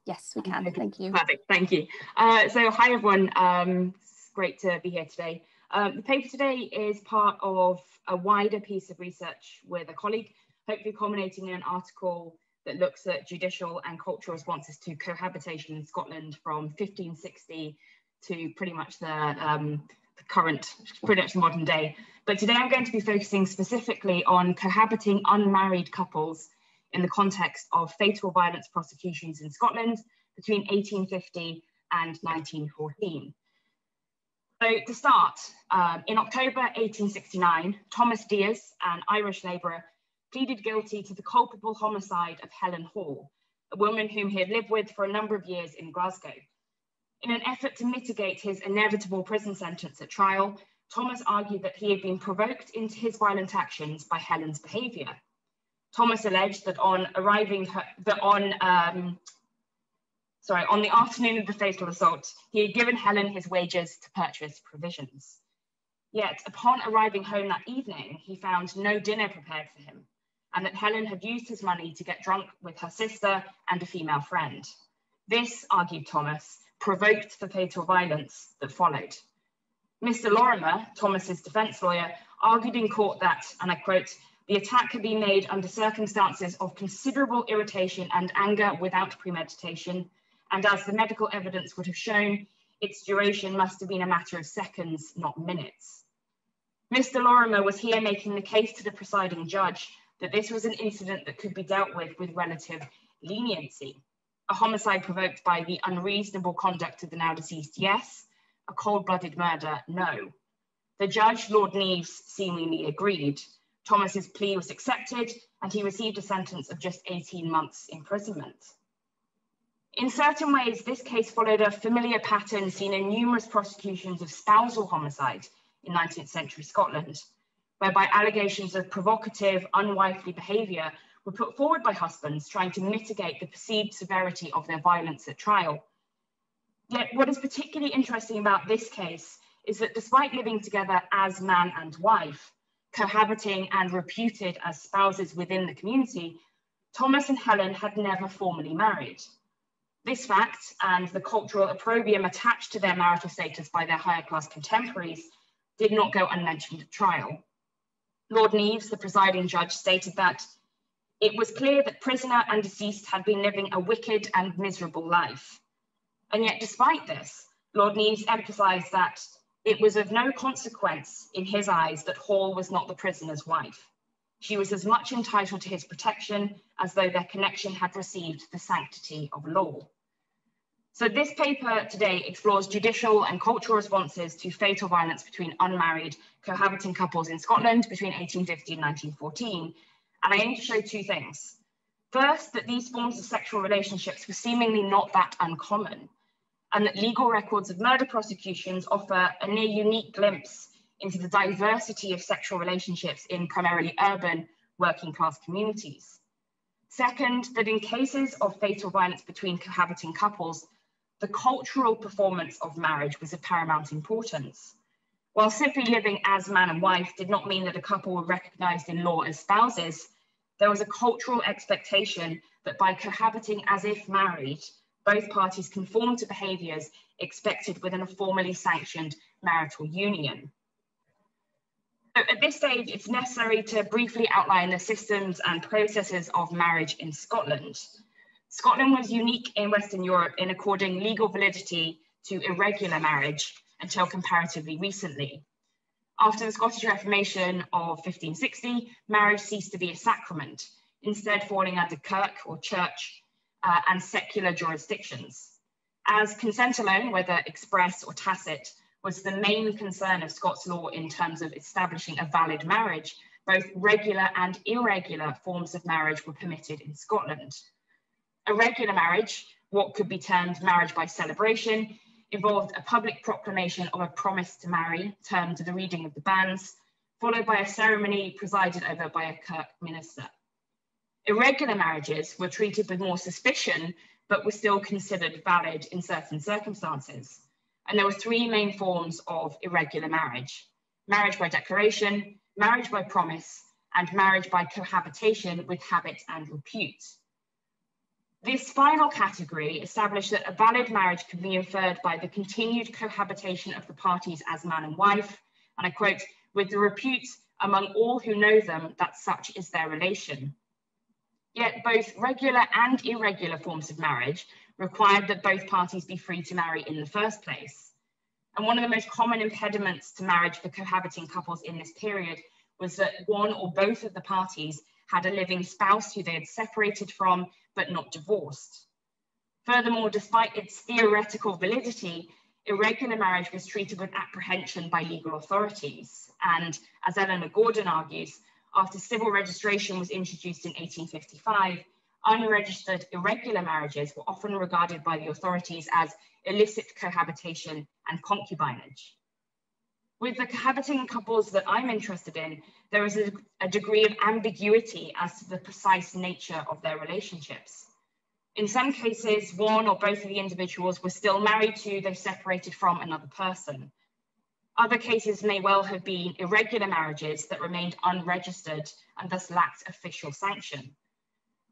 Yes, we can. Thank you. Perfect. Thank you. Uh, so, hi everyone. Um, it's great to be here today. Um, the paper today is part of a wider piece of research with a colleague, hopefully culminating in an article that looks at judicial and cultural responses to cohabitation in Scotland from 1560 to pretty much the, um, the current, pretty much modern day. But today I'm going to be focusing specifically on cohabiting unmarried couples in the context of fatal violence prosecutions in Scotland between 1850 and 1914. So to start, um, in October 1869, Thomas Deas, an Irish labourer, pleaded guilty to the culpable homicide of Helen Hall, a woman whom he had lived with for a number of years in Glasgow. In an effort to mitigate his inevitable prison sentence at trial, Thomas argued that he had been provoked into his violent actions by Helen's behaviour. Thomas alleged that on arriving, that on, um, sorry, on the afternoon of the fatal assault, he had given Helen his wages to purchase provisions. Yet upon arriving home that evening, he found no dinner prepared for him and that Helen had used his money to get drunk with her sister and a female friend. This, argued Thomas, provoked the fatal violence that followed. Mr. Lorimer, Thomas's defense lawyer, argued in court that, and I quote, the attack had been made under circumstances of considerable irritation and anger without premeditation, and as the medical evidence would have shown, its duration must have been a matter of seconds, not minutes. Mr. Lorimer was here making the case to the presiding judge that this was an incident that could be dealt with with relative leniency. A homicide provoked by the unreasonable conduct of the now deceased, yes. A cold-blooded murder, no. The judge, Lord Neaves, seemingly agreed, Thomas's plea was accepted and he received a sentence of just 18 months imprisonment. In certain ways, this case followed a familiar pattern seen in numerous prosecutions of spousal homicide in 19th century Scotland, whereby allegations of provocative, unwifely behaviour were put forward by husbands trying to mitigate the perceived severity of their violence at trial. Yet, what is particularly interesting about this case is that despite living together as man and wife, cohabiting and reputed as spouses within the community, Thomas and Helen had never formally married. This fact and the cultural opprobrium attached to their marital status by their higher class contemporaries did not go unmentioned at trial. Lord Neaves, the presiding judge, stated that it was clear that prisoner and deceased had been living a wicked and miserable life. And yet, despite this, Lord Neaves emphasised that it was of no consequence in his eyes that Hall was not the prisoner's wife. She was as much entitled to his protection as though their connection had received the sanctity of law. So this paper today explores judicial and cultural responses to fatal violence between unmarried cohabiting couples in Scotland between 1850 and 1914. And I aim to show two things. First, that these forms of sexual relationships were seemingly not that uncommon and that legal records of murder prosecutions offer a near unique glimpse into the diversity of sexual relationships in primarily urban working class communities. Second, that in cases of fatal violence between cohabiting couples, the cultural performance of marriage was of paramount importance. While simply living as man and wife did not mean that a couple were recognized in law as spouses, there was a cultural expectation that by cohabiting as if married, both parties conform to behaviours expected within a formally sanctioned marital union. So at this stage, it's necessary to briefly outline the systems and processes of marriage in Scotland. Scotland was unique in Western Europe in according legal validity to irregular marriage until comparatively recently. After the Scottish Reformation of 1560, marriage ceased to be a sacrament, instead falling under kirk or church uh, and secular jurisdictions. As consent alone, whether express or tacit, was the main concern of Scots law in terms of establishing a valid marriage, both regular and irregular forms of marriage were permitted in Scotland. A regular marriage, what could be termed marriage by celebration, involved a public proclamation of a promise to marry, termed the reading of the banns, followed by a ceremony presided over by a Kirk minister. Irregular marriages were treated with more suspicion, but were still considered valid in certain circumstances. And there were three main forms of irregular marriage marriage by declaration, marriage by promise, and marriage by cohabitation with habit and repute. This final category established that a valid marriage could be inferred by the continued cohabitation of the parties as man and wife, and I quote, with the repute among all who know them that such is their relation. Yet both regular and irregular forms of marriage required that both parties be free to marry in the first place. And one of the most common impediments to marriage for cohabiting couples in this period was that one or both of the parties had a living spouse who they had separated from but not divorced. Furthermore, despite its theoretical validity, irregular marriage was treated with apprehension by legal authorities. And as Eleanor Gordon argues, after civil registration was introduced in 1855, unregistered irregular marriages were often regarded by the authorities as illicit cohabitation and concubinage. With the cohabiting couples that I'm interested in, there is a, a degree of ambiguity as to the precise nature of their relationships. In some cases, one or both of the individuals were still married to, though separated from another person. Other cases may well have been irregular marriages that remained unregistered and thus lacked official sanction.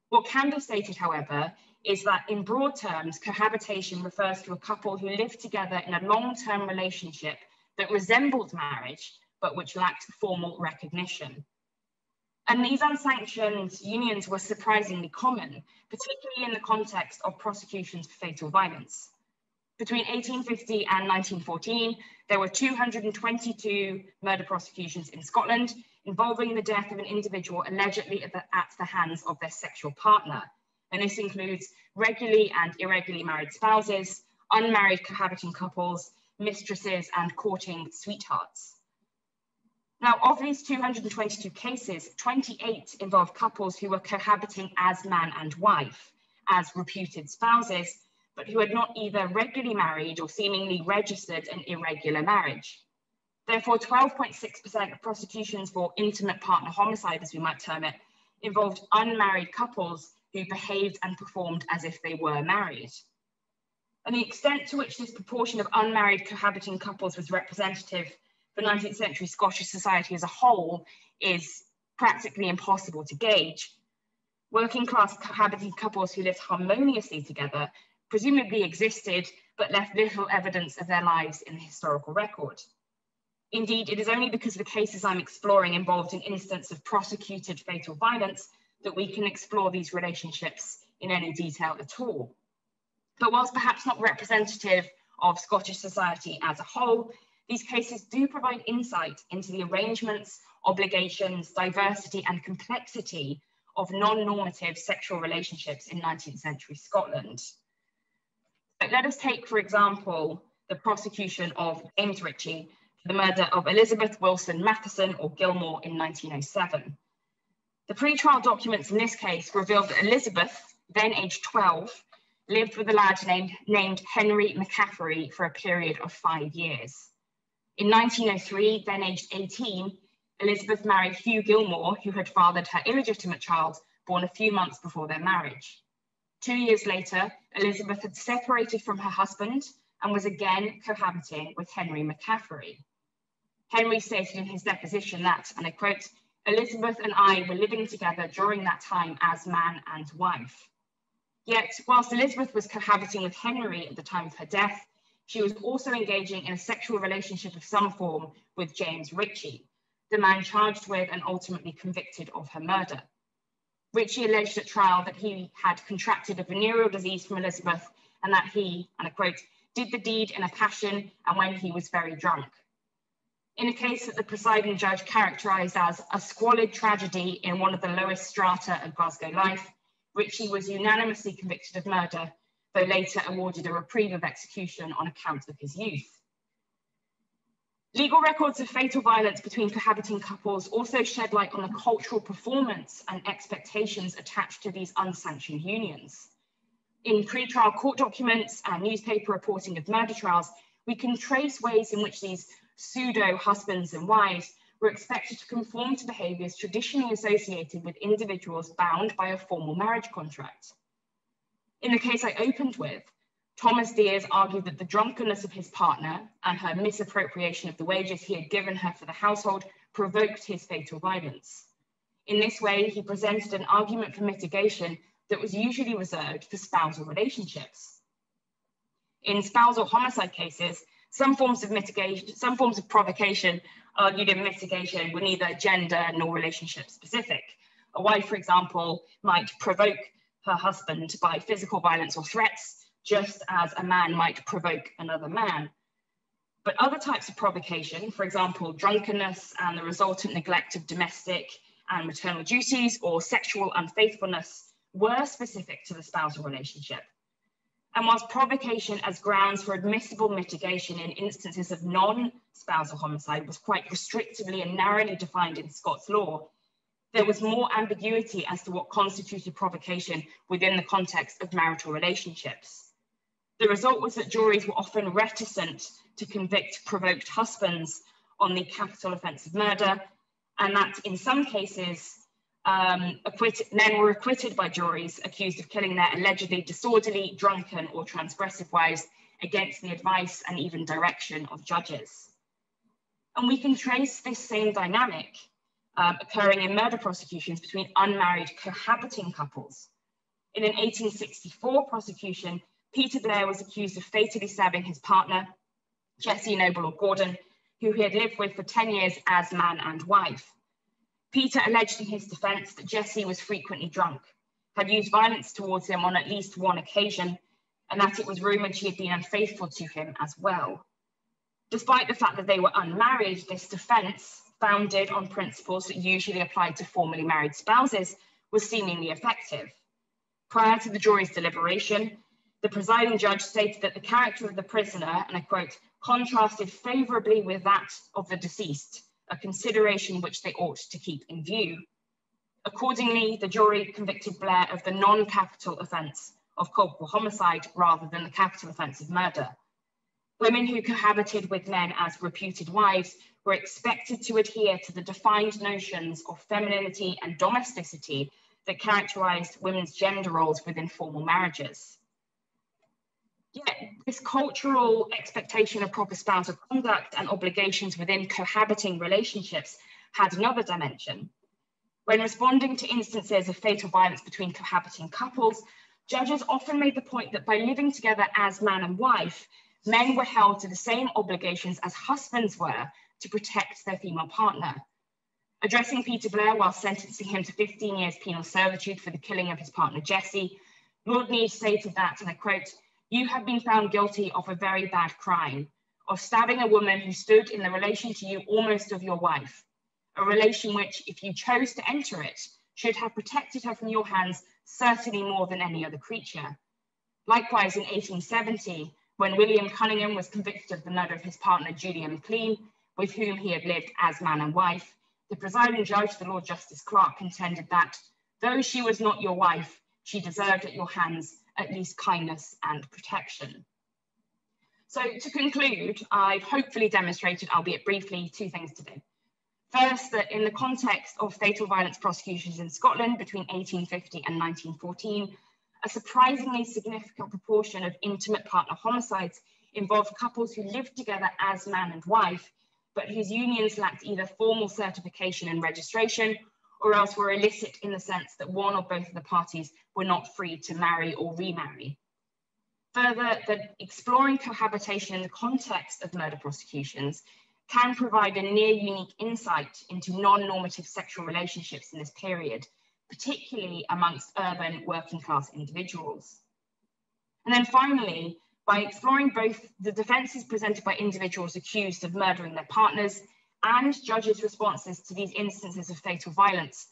What can be stated, however, is that in broad terms, cohabitation refers to a couple who live together in a long-term relationship that resembled marriage, but which lacked formal recognition. And these unsanctioned unions were surprisingly common, particularly in the context of prosecutions for fatal violence. Between 1850 and 1914, there were 222 murder prosecutions in Scotland involving the death of an individual allegedly at the, at the hands of their sexual partner. And this includes regularly and irregularly married spouses, unmarried cohabiting couples, mistresses, and courting sweethearts. Now, of these 222 cases, 28 involved couples who were cohabiting as man and wife, as reputed spouses, but who had not either regularly married or seemingly registered an irregular marriage. Therefore, 12.6% of prosecutions for intimate partner homicide, as we might term it, involved unmarried couples who behaved and performed as if they were married. And the extent to which this proportion of unmarried cohabiting couples was representative for 19th century Scottish society as a whole is practically impossible to gauge. Working class cohabiting couples who lived harmoniously together presumably existed, but left little evidence of their lives in the historical record. Indeed, it is only because the cases I'm exploring involved an instance of prosecuted fatal violence that we can explore these relationships in any detail at all. But whilst perhaps not representative of Scottish society as a whole, these cases do provide insight into the arrangements, obligations, diversity, and complexity of non-normative sexual relationships in 19th century Scotland. But let us take, for example, the prosecution of James Ritchie for the murder of Elizabeth Wilson Matheson or Gilmore in 1907. The pre-trial documents in this case revealed that Elizabeth, then aged 12, lived with a lad named, named Henry McCaffrey for a period of five years. In 1903, then aged 18, Elizabeth married Hugh Gilmore, who had fathered her illegitimate child born a few months before their marriage. Two years later, Elizabeth had separated from her husband and was again cohabiting with Henry McCaffrey. Henry stated in his deposition that, and I quote, Elizabeth and I were living together during that time as man and wife. Yet, whilst Elizabeth was cohabiting with Henry at the time of her death, she was also engaging in a sexual relationship of some form with James Ritchie, the man charged with and ultimately convicted of her murder. Ritchie alleged at trial that he had contracted a venereal disease from Elizabeth and that he, and I quote, did the deed in a passion and when he was very drunk. In a case that the presiding judge characterised as a squalid tragedy in one of the lowest strata of Glasgow life, Ritchie was unanimously convicted of murder though later awarded a reprieve of execution on account of his youth. Legal records of fatal violence between cohabiting couples also shed light on the cultural performance and expectations attached to these unsanctioned unions. In pre-trial court documents and newspaper reporting of murder trials, we can trace ways in which these pseudo husbands and wives were expected to conform to behaviours traditionally associated with individuals bound by a formal marriage contract. In the case I opened with, Thomas Diaz argued that the drunkenness of his partner and her misappropriation of the wages he had given her for the household provoked his fatal violence. In this way, he presented an argument for mitigation that was usually reserved for spousal relationships. In spousal homicide cases, some forms of mitigation, some forms of provocation argued in mitigation were neither gender nor relationship specific. A wife, for example, might provoke her husband by physical violence or threats just as a man might provoke another man. But other types of provocation, for example, drunkenness and the resultant neglect of domestic and maternal duties or sexual unfaithfulness were specific to the spousal relationship. And whilst provocation as grounds for admissible mitigation in instances of non-spousal homicide was quite restrictively and narrowly defined in Scots law, there was more ambiguity as to what constituted provocation within the context of marital relationships. The result was that juries were often reticent to convict provoked husbands on the capital offence of murder, and that in some cases, um, acquitted, men were acquitted by juries accused of killing their allegedly disorderly, drunken, or transgressive wives against the advice and even direction of judges. And we can trace this same dynamic um, occurring in murder prosecutions between unmarried cohabiting couples. In an 1864 prosecution, Peter Blair was accused of fatally stabbing his partner, Jessie Noble or Gordon, who he had lived with for 10 years as man and wife. Peter alleged in his defense that Jessie was frequently drunk, had used violence towards him on at least one occasion, and that it was rumored she had been unfaithful to him as well. Despite the fact that they were unmarried, this defense, founded on principles that usually applied to formerly married spouses, was seemingly effective. Prior to the jury's deliberation, the presiding judge stated that the character of the prisoner, and I quote, contrasted favourably with that of the deceased, a consideration which they ought to keep in view. Accordingly, the jury convicted Blair of the non-capital offence of culpable homicide rather than the capital offence of murder. Women who cohabited with men as reputed wives were expected to adhere to the defined notions of femininity and domesticity that characterised women's gender roles within formal marriages. Yet this cultural expectation of proper spousal conduct and obligations within cohabiting relationships had another dimension. When responding to instances of fatal violence between cohabiting couples, judges often made the point that by living together as man and wife, men were held to the same obligations as husbands were to protect their female partner. Addressing Peter Blair while sentencing him to 15 years penal servitude for the killing of his partner Jessie, Lord Neave stated that, and I quote, you have been found guilty of a very bad crime, of stabbing a woman who stood in the relation to you almost of your wife, a relation which, if you chose to enter it, should have protected her from your hands certainly more than any other creature. Likewise, in 1870, when William Cunningham was convicted of the murder of his partner Julia McLean, with whom he had lived as man and wife, the presiding judge, the Lord Justice Clerk, contended that, though she was not your wife, she deserved at your hands at least kindness and protection. So to conclude, I've hopefully demonstrated, albeit briefly, two things today. First, that in the context of fatal violence prosecutions in Scotland between 1850 and 1914, a surprisingly significant proportion of intimate partner homicides involved couples who lived together as man and wife, but whose unions lacked either formal certification and registration or else were illicit in the sense that one or both of the parties were not free to marry or remarry. Further, that exploring cohabitation in the context of murder prosecutions can provide a near unique insight into non-normative sexual relationships in this period, particularly amongst urban working class individuals. And then finally, by exploring both the defences presented by individuals accused of murdering their partners and judges' responses to these instances of fatal violence,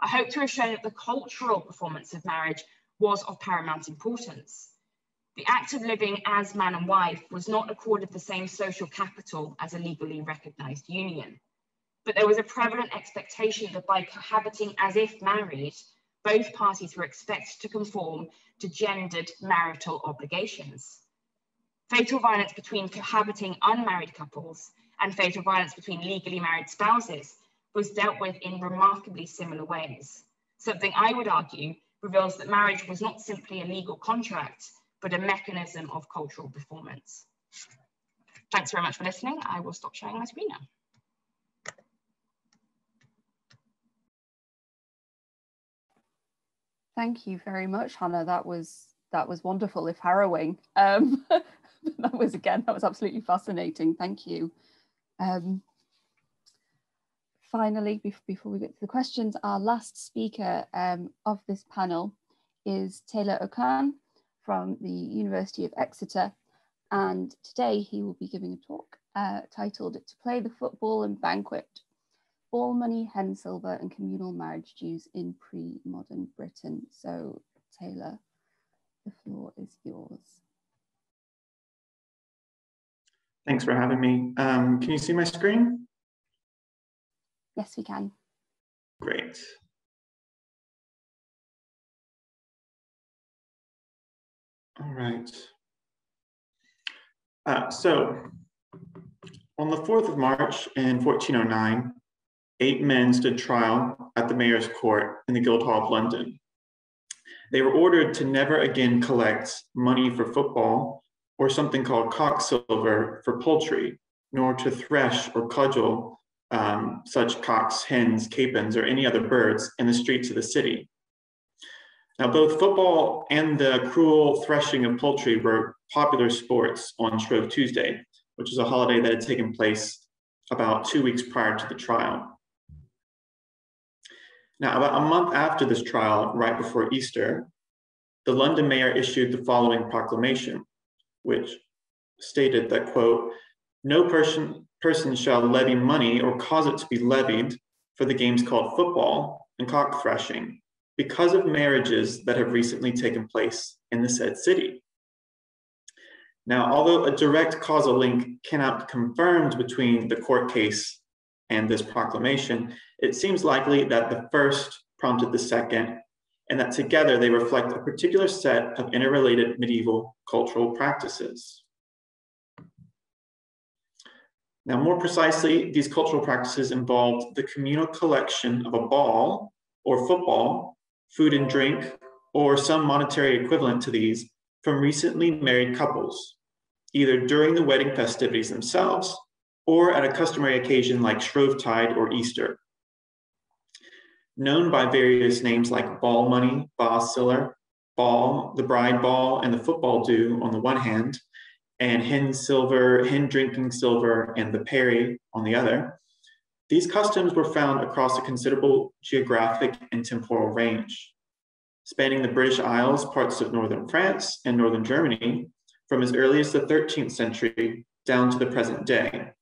I hope to have shown that the cultural performance of marriage was of paramount importance. The act of living as man and wife was not accorded the same social capital as a legally recognised union. But there was a prevalent expectation that by cohabiting as if married, both parties were expected to conform to gendered marital obligations. Fatal violence between cohabiting unmarried couples and fatal violence between legally married spouses was dealt with in remarkably similar ways. Something I would argue reveals that marriage was not simply a legal contract, but a mechanism of cultural performance. Thanks very much for listening. I will stop sharing my screen now. Thank you very much, Hannah. That was that was wonderful, if harrowing. Um, that was again, that was absolutely fascinating. Thank you. Um, finally, before we get to the questions, our last speaker um, of this panel is Taylor Aucoin from the University of Exeter. And today he will be giving a talk uh, titled To Play the Football and Banquet, Ball Money, Hen Silver and Communal Marriage Dues in Pre-Modern Britain. So Taylor, the floor is yours. Thanks for having me. Um, can you see my screen? Yes, we can. Great. All right. Uh, so, on the 4th of March in 1409, eight men stood trial at the mayor's court in the Guildhall of London. They were ordered to never again collect money for football or something called cock silver for poultry, nor to thresh or cudgel um, such cocks, hens, capons, or any other birds in the streets of the city. Now, both football and the cruel threshing of poultry were popular sports on Shrove Tuesday, which is a holiday that had taken place about two weeks prior to the trial. Now, about a month after this trial, right before Easter, the London mayor issued the following proclamation, which stated that, quote, no person, person shall levy money or cause it to be levied for the games called football and cock threshing because of marriages that have recently taken place in the said city. Now, although a direct causal link cannot be confirmed between the court case and this proclamation, it seems likely that the first prompted the second, and that together they reflect a particular set of interrelated medieval cultural practices. Now, more precisely, these cultural practices involved the communal collection of a ball or football, food and drink, or some monetary equivalent to these from recently married couples, either during the wedding festivities themselves or at a customary occasion like Shrovetide or Easter. Known by various names like ball money, siller, ball, the bride ball, and the football due on the one hand, and hen silver, hen drinking silver, and the perry on the other. These customs were found across a considerable geographic and temporal range, spanning the British Isles, parts of northern France, and northern Germany, from as early as the 13th century down to the present day.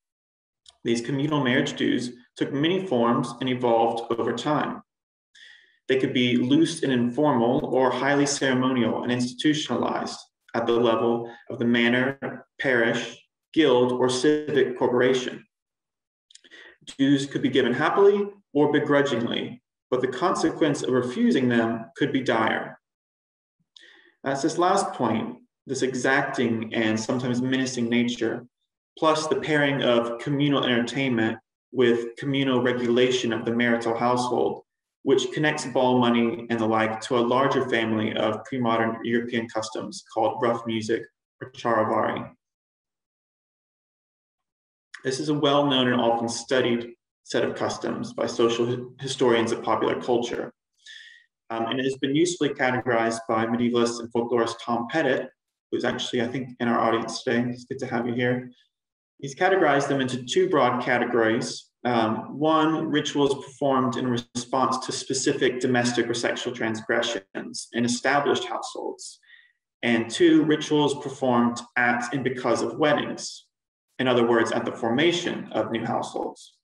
These communal marriage dues took many forms and evolved over time. They could be loose and informal or highly ceremonial and institutionalized, at the level of the manor, parish, guild, or civic corporation. Dues could be given happily or begrudgingly, but the consequence of refusing them could be dire. That's this last point, this exacting and sometimes menacing nature, plus the pairing of communal entertainment with communal regulation of the marital household, which connects ball money and the like to a larger family of pre-modern European customs called rough music or charivari. This is a well-known and often studied set of customs by social historians of popular culture. Um, and it has been usefully categorized by medievalist and folklorist Tom Pettitt, who's actually, I think, in our audience today. It's good to have you here. He's categorized them into two broad categories um, one, rituals performed in response to specific domestic or sexual transgressions in established households. And two, rituals performed at and because of weddings. In other words, at the formation of new households.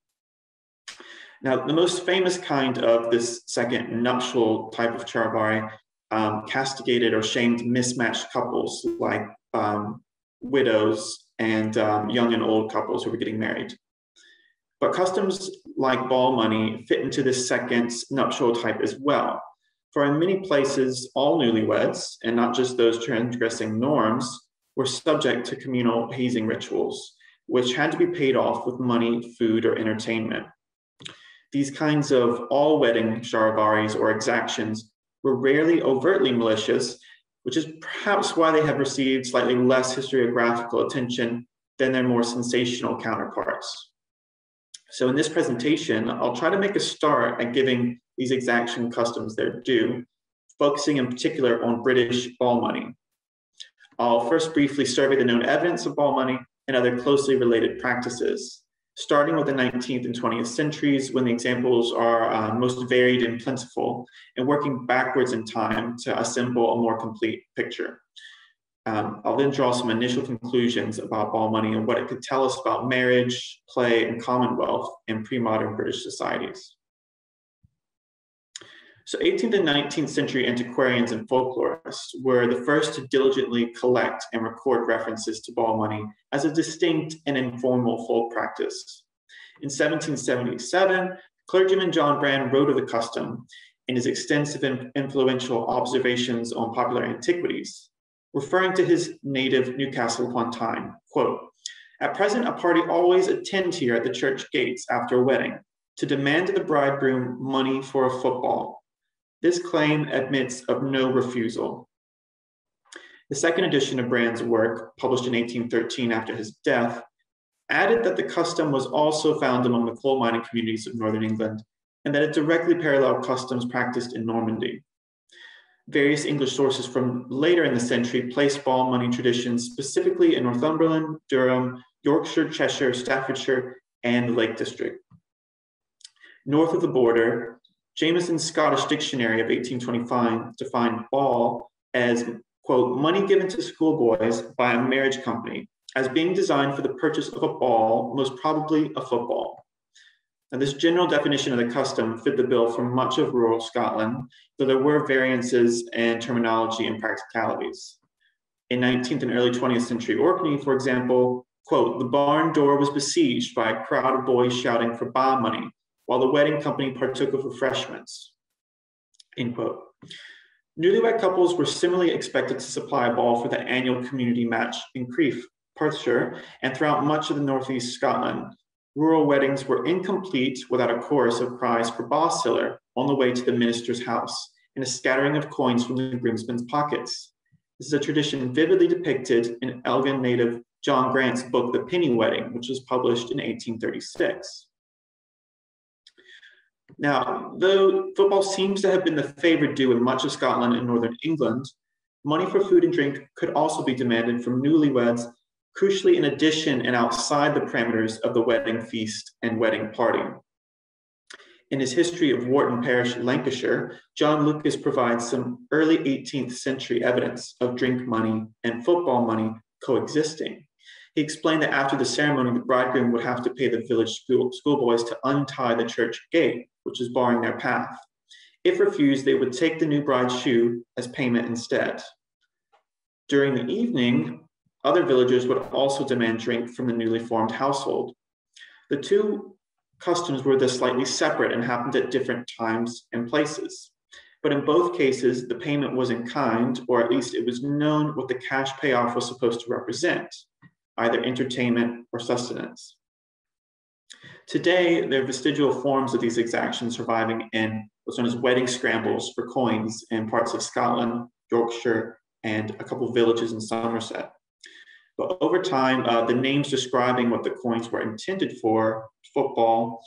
Now, the most famous kind of this second nuptial type of charivari um, castigated or shamed mismatched couples like um, widows and um, young and old couples who were getting married. But customs like ball money fit into this second nuptial type as well. for in many places, all newlyweds, and not just those transgressing norms, were subject to communal hazing rituals, which had to be paid off with money, food, or entertainment. These kinds of all wedding charivaris or exactions were rarely overtly malicious, which is perhaps why they have received slightly less historiographical attention than their more sensational counterparts. So in this presentation, I'll try to make a start at giving these exaction customs their due, focusing in particular on British ball money. I'll first briefly survey the known evidence of ball money and other closely related practices, starting with the 19th and 20th centuries when the examples are uh, most varied and plentiful, and working backwards in time to assemble a more complete picture. Um, I'll then draw some initial conclusions about ball money and what it could tell us about marriage, play, and commonwealth in pre-modern British societies. So 18th and 19th century antiquarians and folklorists were the first to diligently collect and record references to ball money as a distinct and informal folk practice. In 1777, clergyman John Brand wrote of the custom in his extensive and influential observations on popular antiquities referring to his native Newcastle upon Tyne, quote, at present, a party always attend here at the church gates after a wedding to demand of the bridegroom money for a football. This claim admits of no refusal. The second edition of Brand's work, published in 1813 after his death, added that the custom was also found among the coal mining communities of northern England and that it directly paralleled customs practiced in Normandy various English sources from later in the century place ball money traditions specifically in Northumberland, Durham, Yorkshire, Cheshire, Staffordshire, and the Lake District. North of the border, Jamieson's Scottish Dictionary of 1825 defined ball as, quote, money given to schoolboys by a marriage company as being designed for the purchase of a ball, most probably a football. Now, this general definition of the custom fit the bill for much of rural Scotland, though there were variances in terminology and practicalities. In 19th and early 20th century Orkney, for example, quote, the barn door was besieged by a crowd of boys shouting for bar money, while the wedding company partook of refreshments, end quote. Newlywed couples were similarly expected to supply a ball for the annual community match in Crieff, Perthshire, and throughout much of the northeast Scotland, rural weddings were incomplete without a chorus of cries for Bosshiller on the way to the minister's house and a scattering of coins from the groomsmen's pockets. This is a tradition vividly depicted in Elgin native John Grant's book, The Penny Wedding, which was published in 1836. Now, though football seems to have been the favored due in much of Scotland and Northern England, money for food and drink could also be demanded from newlyweds crucially in addition and outside the parameters of the wedding feast and wedding party. In his history of Warton Parish, Lancashire, John Lucas provides some early 18th century evidence of drink money and football money coexisting. He explained that after the ceremony, the bridegroom would have to pay the village school, schoolboys to untie the church gate, which was barring their path. If refused, they would take the new bride's shoe as payment instead. During the evening, other villagers would also demand drink from the newly formed household. The two customs were thus slightly separate and happened at different times and places. But in both cases, the payment was in kind, or at least it was known what the cash payoff was supposed to represent, either entertainment or sustenance. Today, there are vestigial forms of these exactions surviving in what's known as wedding scrambles for coins in parts of Scotland, Yorkshire, and a couple of villages in Somerset. But over time, uh, the names describing what the coins were intended for, football,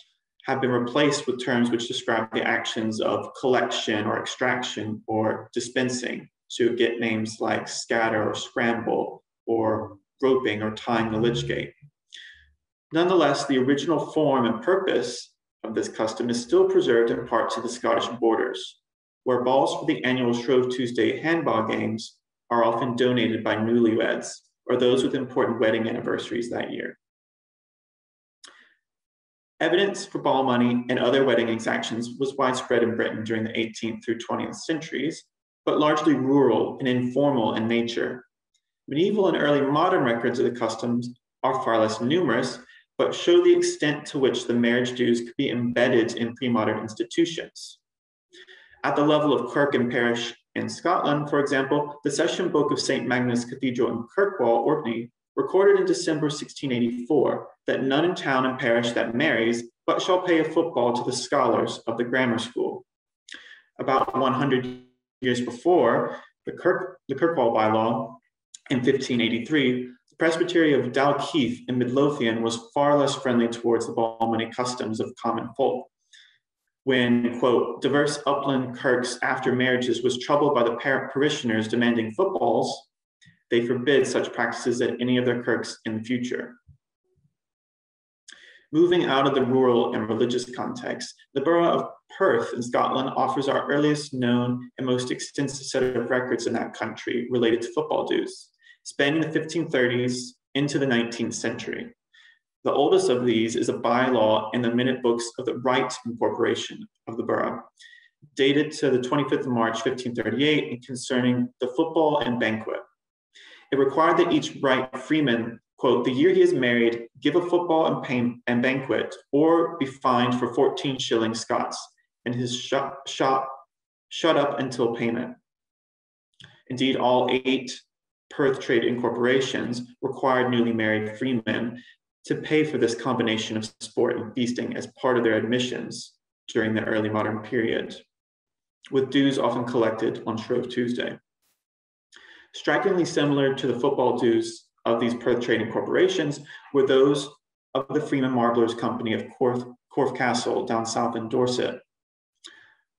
have been replaced with terms which describe the actions of collection or extraction or dispensing to get names like scatter or scramble or roping or tying the lich gate. Nonetheless, the original form and purpose of this custom is still preserved in parts of the Scottish borders, where balls for the annual Shrove Tuesday handball games are often donated by newlyweds or those with important wedding anniversaries that year. Evidence for ball money and other wedding exactions was widespread in Britain during the 18th through 20th centuries, but largely rural and informal in nature. Medieval and early modern records of the customs are far less numerous, but show the extent to which the marriage dues could be embedded in pre-modern institutions. At the level of kirk and parish in Scotland, for example, the session book of St. Magnus Cathedral in Kirkwall, Orkney, recorded in December 1684 that none in town and parish that marries but shall pay a football to the scholars of the grammar school. About 100 years before the, Kirk, the Kirkwall bylaw in 1583, the presbytery of Dalkeith in Midlothian was far less friendly towards the ball money customs of common folk. When, quote, diverse upland kirks after marriages was troubled by the parishioners demanding footballs, they forbid such practices at any of their kirks in the future. Moving out of the rural and religious context, the borough of Perth in Scotland offers our earliest known and most extensive set of records in that country related to football dues, spanning the 1530s into the 19th century. The oldest of these is a bylaw in the minute books of the Wright Incorporation of the borough, dated to the 25th of March, 1538, and concerning the football and banquet. It required that each Wright freeman, quote, the year he is married, give a football and, and banquet, or be fined for 14 shillings Scots, and his shop, shop shut up until payment. Indeed, all eight Perth trade incorporations required newly married freemen to pay for this combination of sport and feasting as part of their admissions during the early modern period, with dues often collected on Shrove Tuesday. Strikingly similar to the football dues of these Perth trading corporations were those of the Freeman Marblers Company of Corfe, Corfe Castle down south in Dorset.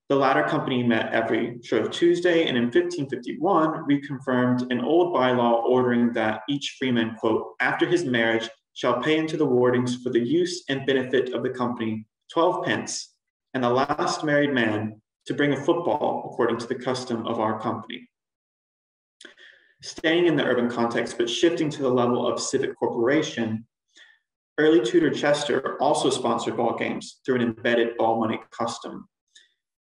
The latter company met every Shrove Tuesday and in 1551 reconfirmed an old bylaw ordering that each freeman, quote, after his marriage shall pay into the wardings for the use and benefit of the company 12 pence, and the last married man to bring a football according to the custom of our company staying in the urban context, but shifting to the level of civic corporation, early Tudor Chester also sponsored ball games through an embedded ball money custom.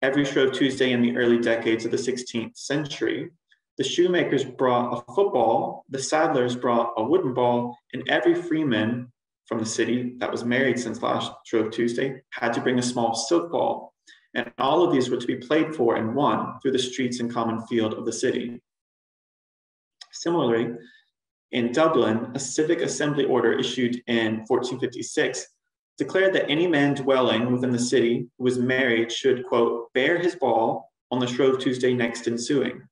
Every Shrove Tuesday in the early decades of the 16th century, the shoemakers brought a football, the saddlers brought a wooden ball, and every freeman from the city that was married since last Shrove Tuesday had to bring a small silk ball. And all of these were to be played for and won through the streets and common field of the city. Similarly, in Dublin, a civic assembly order issued in 1456 declared that any man dwelling within the city who was married should, quote, bear his ball on the Shrove Tuesday next ensuing.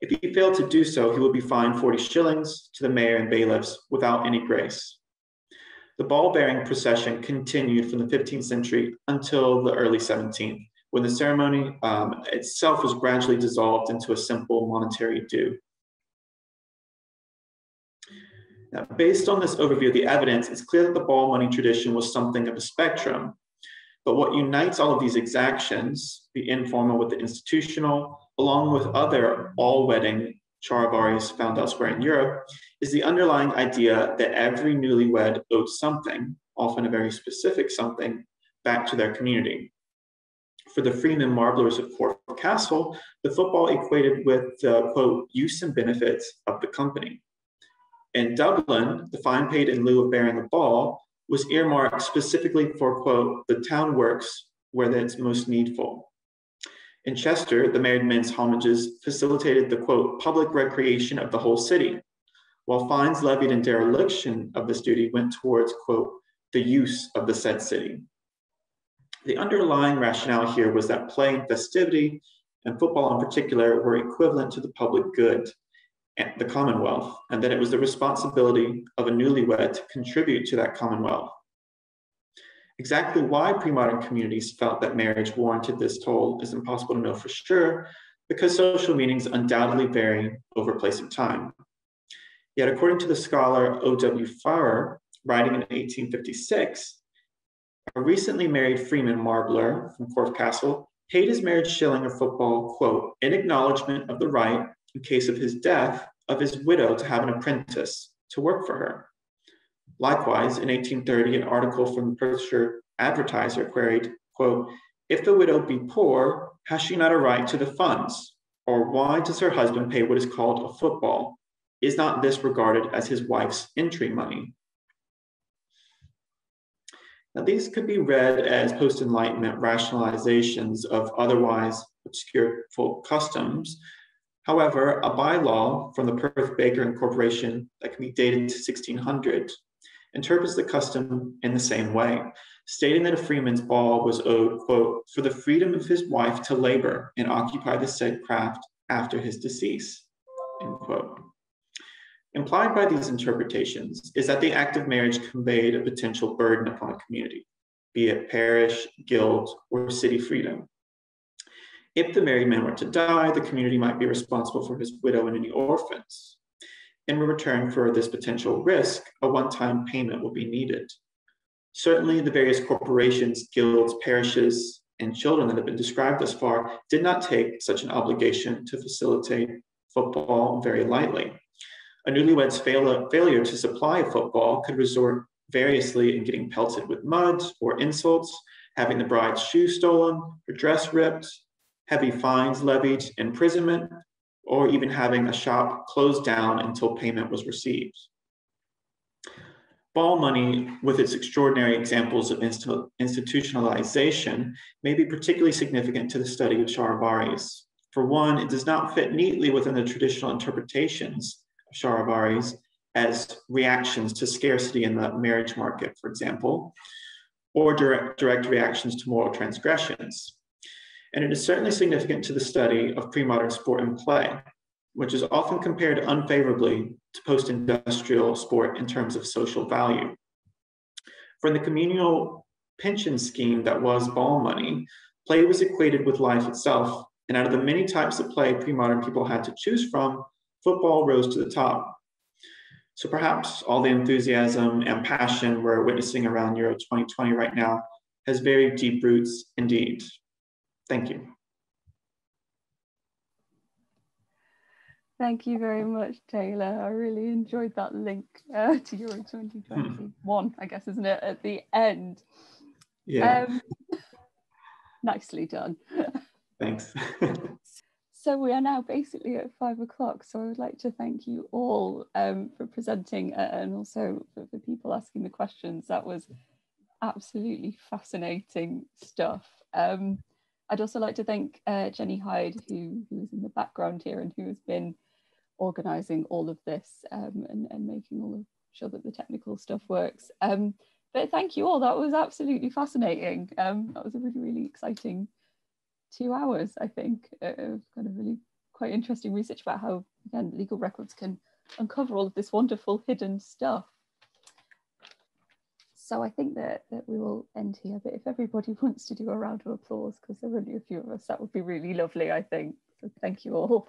If he failed to do so, he would be fined 40 shillings to the mayor and bailiffs without any grace. The ball bearing procession continued from the 15th century until the early 17th, when the ceremony um, itself was gradually dissolved into a simple monetary due. Now, based on this overview of the evidence, it's clear that the ball money tradition was something of a spectrum. But what unites all of these exactions, the informal with the institutional, along with other all wedding charivaris found elsewhere in Europe, is the underlying idea that every newlywed owed something, often a very specific something, back to their community. For the Freeman Marblers of Corfe Castle, the football equated with the quote, use and benefits of the company. In Dublin, the fine paid in lieu of bearing a ball was earmarked specifically for, quote, the town works where it's most needful. In Chester, the married men's homages facilitated the, quote, public recreation of the whole city, while fines levied in dereliction of this duty went towards, quote, the use of the said city. The underlying rationale here was that play and festivity, and football in particular, were equivalent to the public good the Commonwealth, and that it was the responsibility of a newlywed to contribute to that Commonwealth. Exactly why pre-modern communities felt that marriage warranted this toll is impossible to know for sure, because social meanings undoubtedly vary over place and time. Yet according to the scholar O.W. Farrer, writing in 1856, a recently married freeman Marbler from Corfe Castle paid his marriage shilling of football, quote, in acknowledgement of the right in case of his death, of his widow to have an apprentice to work for her. Likewise, in 1830, an article from the Perthshire Advertiser queried, quote, if the widow be poor, has she not a right to the funds? Or why does her husband pay what is called a football? Is not this regarded as his wife's entry money? Now, these could be read as post Enlightenment rationalizations of otherwise obscure folk customs. However, a bylaw from the Perth Baker Incorporation that can be dated to 1600 interprets the custom in the same way, stating that a freeman's ball was owed, quote, for the freedom of his wife to labor and occupy the said craft after his decease, end quote. Implied by these interpretations is that the act of marriage conveyed a potential burden upon a community, be it parish, guild, or city freedom. If the married man were to die, the community might be responsible for his widow and any orphans. In return for this potential risk, a one-time payment will be needed. Certainly, the various corporations, guilds, parishes, and children that have been described thus far did not take such an obligation to facilitate football very lightly. A newlywed's fail failure to supply football could resort variously in getting pelted with mud or insults, having the bride's shoe stolen, her dress ripped, heavy fines levied, imprisonment, or even having a shop closed down until payment was received. Ball money, with its extraordinary examples of institutionalization, may be particularly significant to the study of Charivaris. For one, it does not fit neatly within the traditional interpretations of Charivaris as reactions to scarcity in the marriage market, for example, or direct, direct reactions to moral transgressions. And it is certainly significant to the study of pre-modern sport and play, which is often compared unfavorably to post-industrial sport in terms of social value. From the communal pension scheme that was ball money, play was equated with life itself. And out of the many types of play pre-modern people had to choose from, football rose to the top. So perhaps all the enthusiasm and passion we're witnessing around Euro 2020 right now has very deep roots indeed. Thank you. Thank you very much, Taylor. I really enjoyed that link uh, to Euro 2021, I guess, isn't it, at the end? Yeah. Um, nicely done. Thanks. So we are now basically at five o'clock. So I would like to thank you all um, for presenting uh, and also for, for, people asking the questions. That was absolutely fascinating stuff. Um, I'd also like to thank uh, Jenny Hyde, who, who is in the background here and who has been organising all of this um, and, and making all of sure that the technical stuff works. Um, but thank you all. That was absolutely fascinating. Um, that was a really, really exciting two hours, I think, of kind of really quite interesting research about how, again, legal records can uncover all of this wonderful hidden stuff. So I think that, that we will end here, but if everybody wants to do a round of applause, because there are only a few of us, that would be really lovely, I think. So thank you all.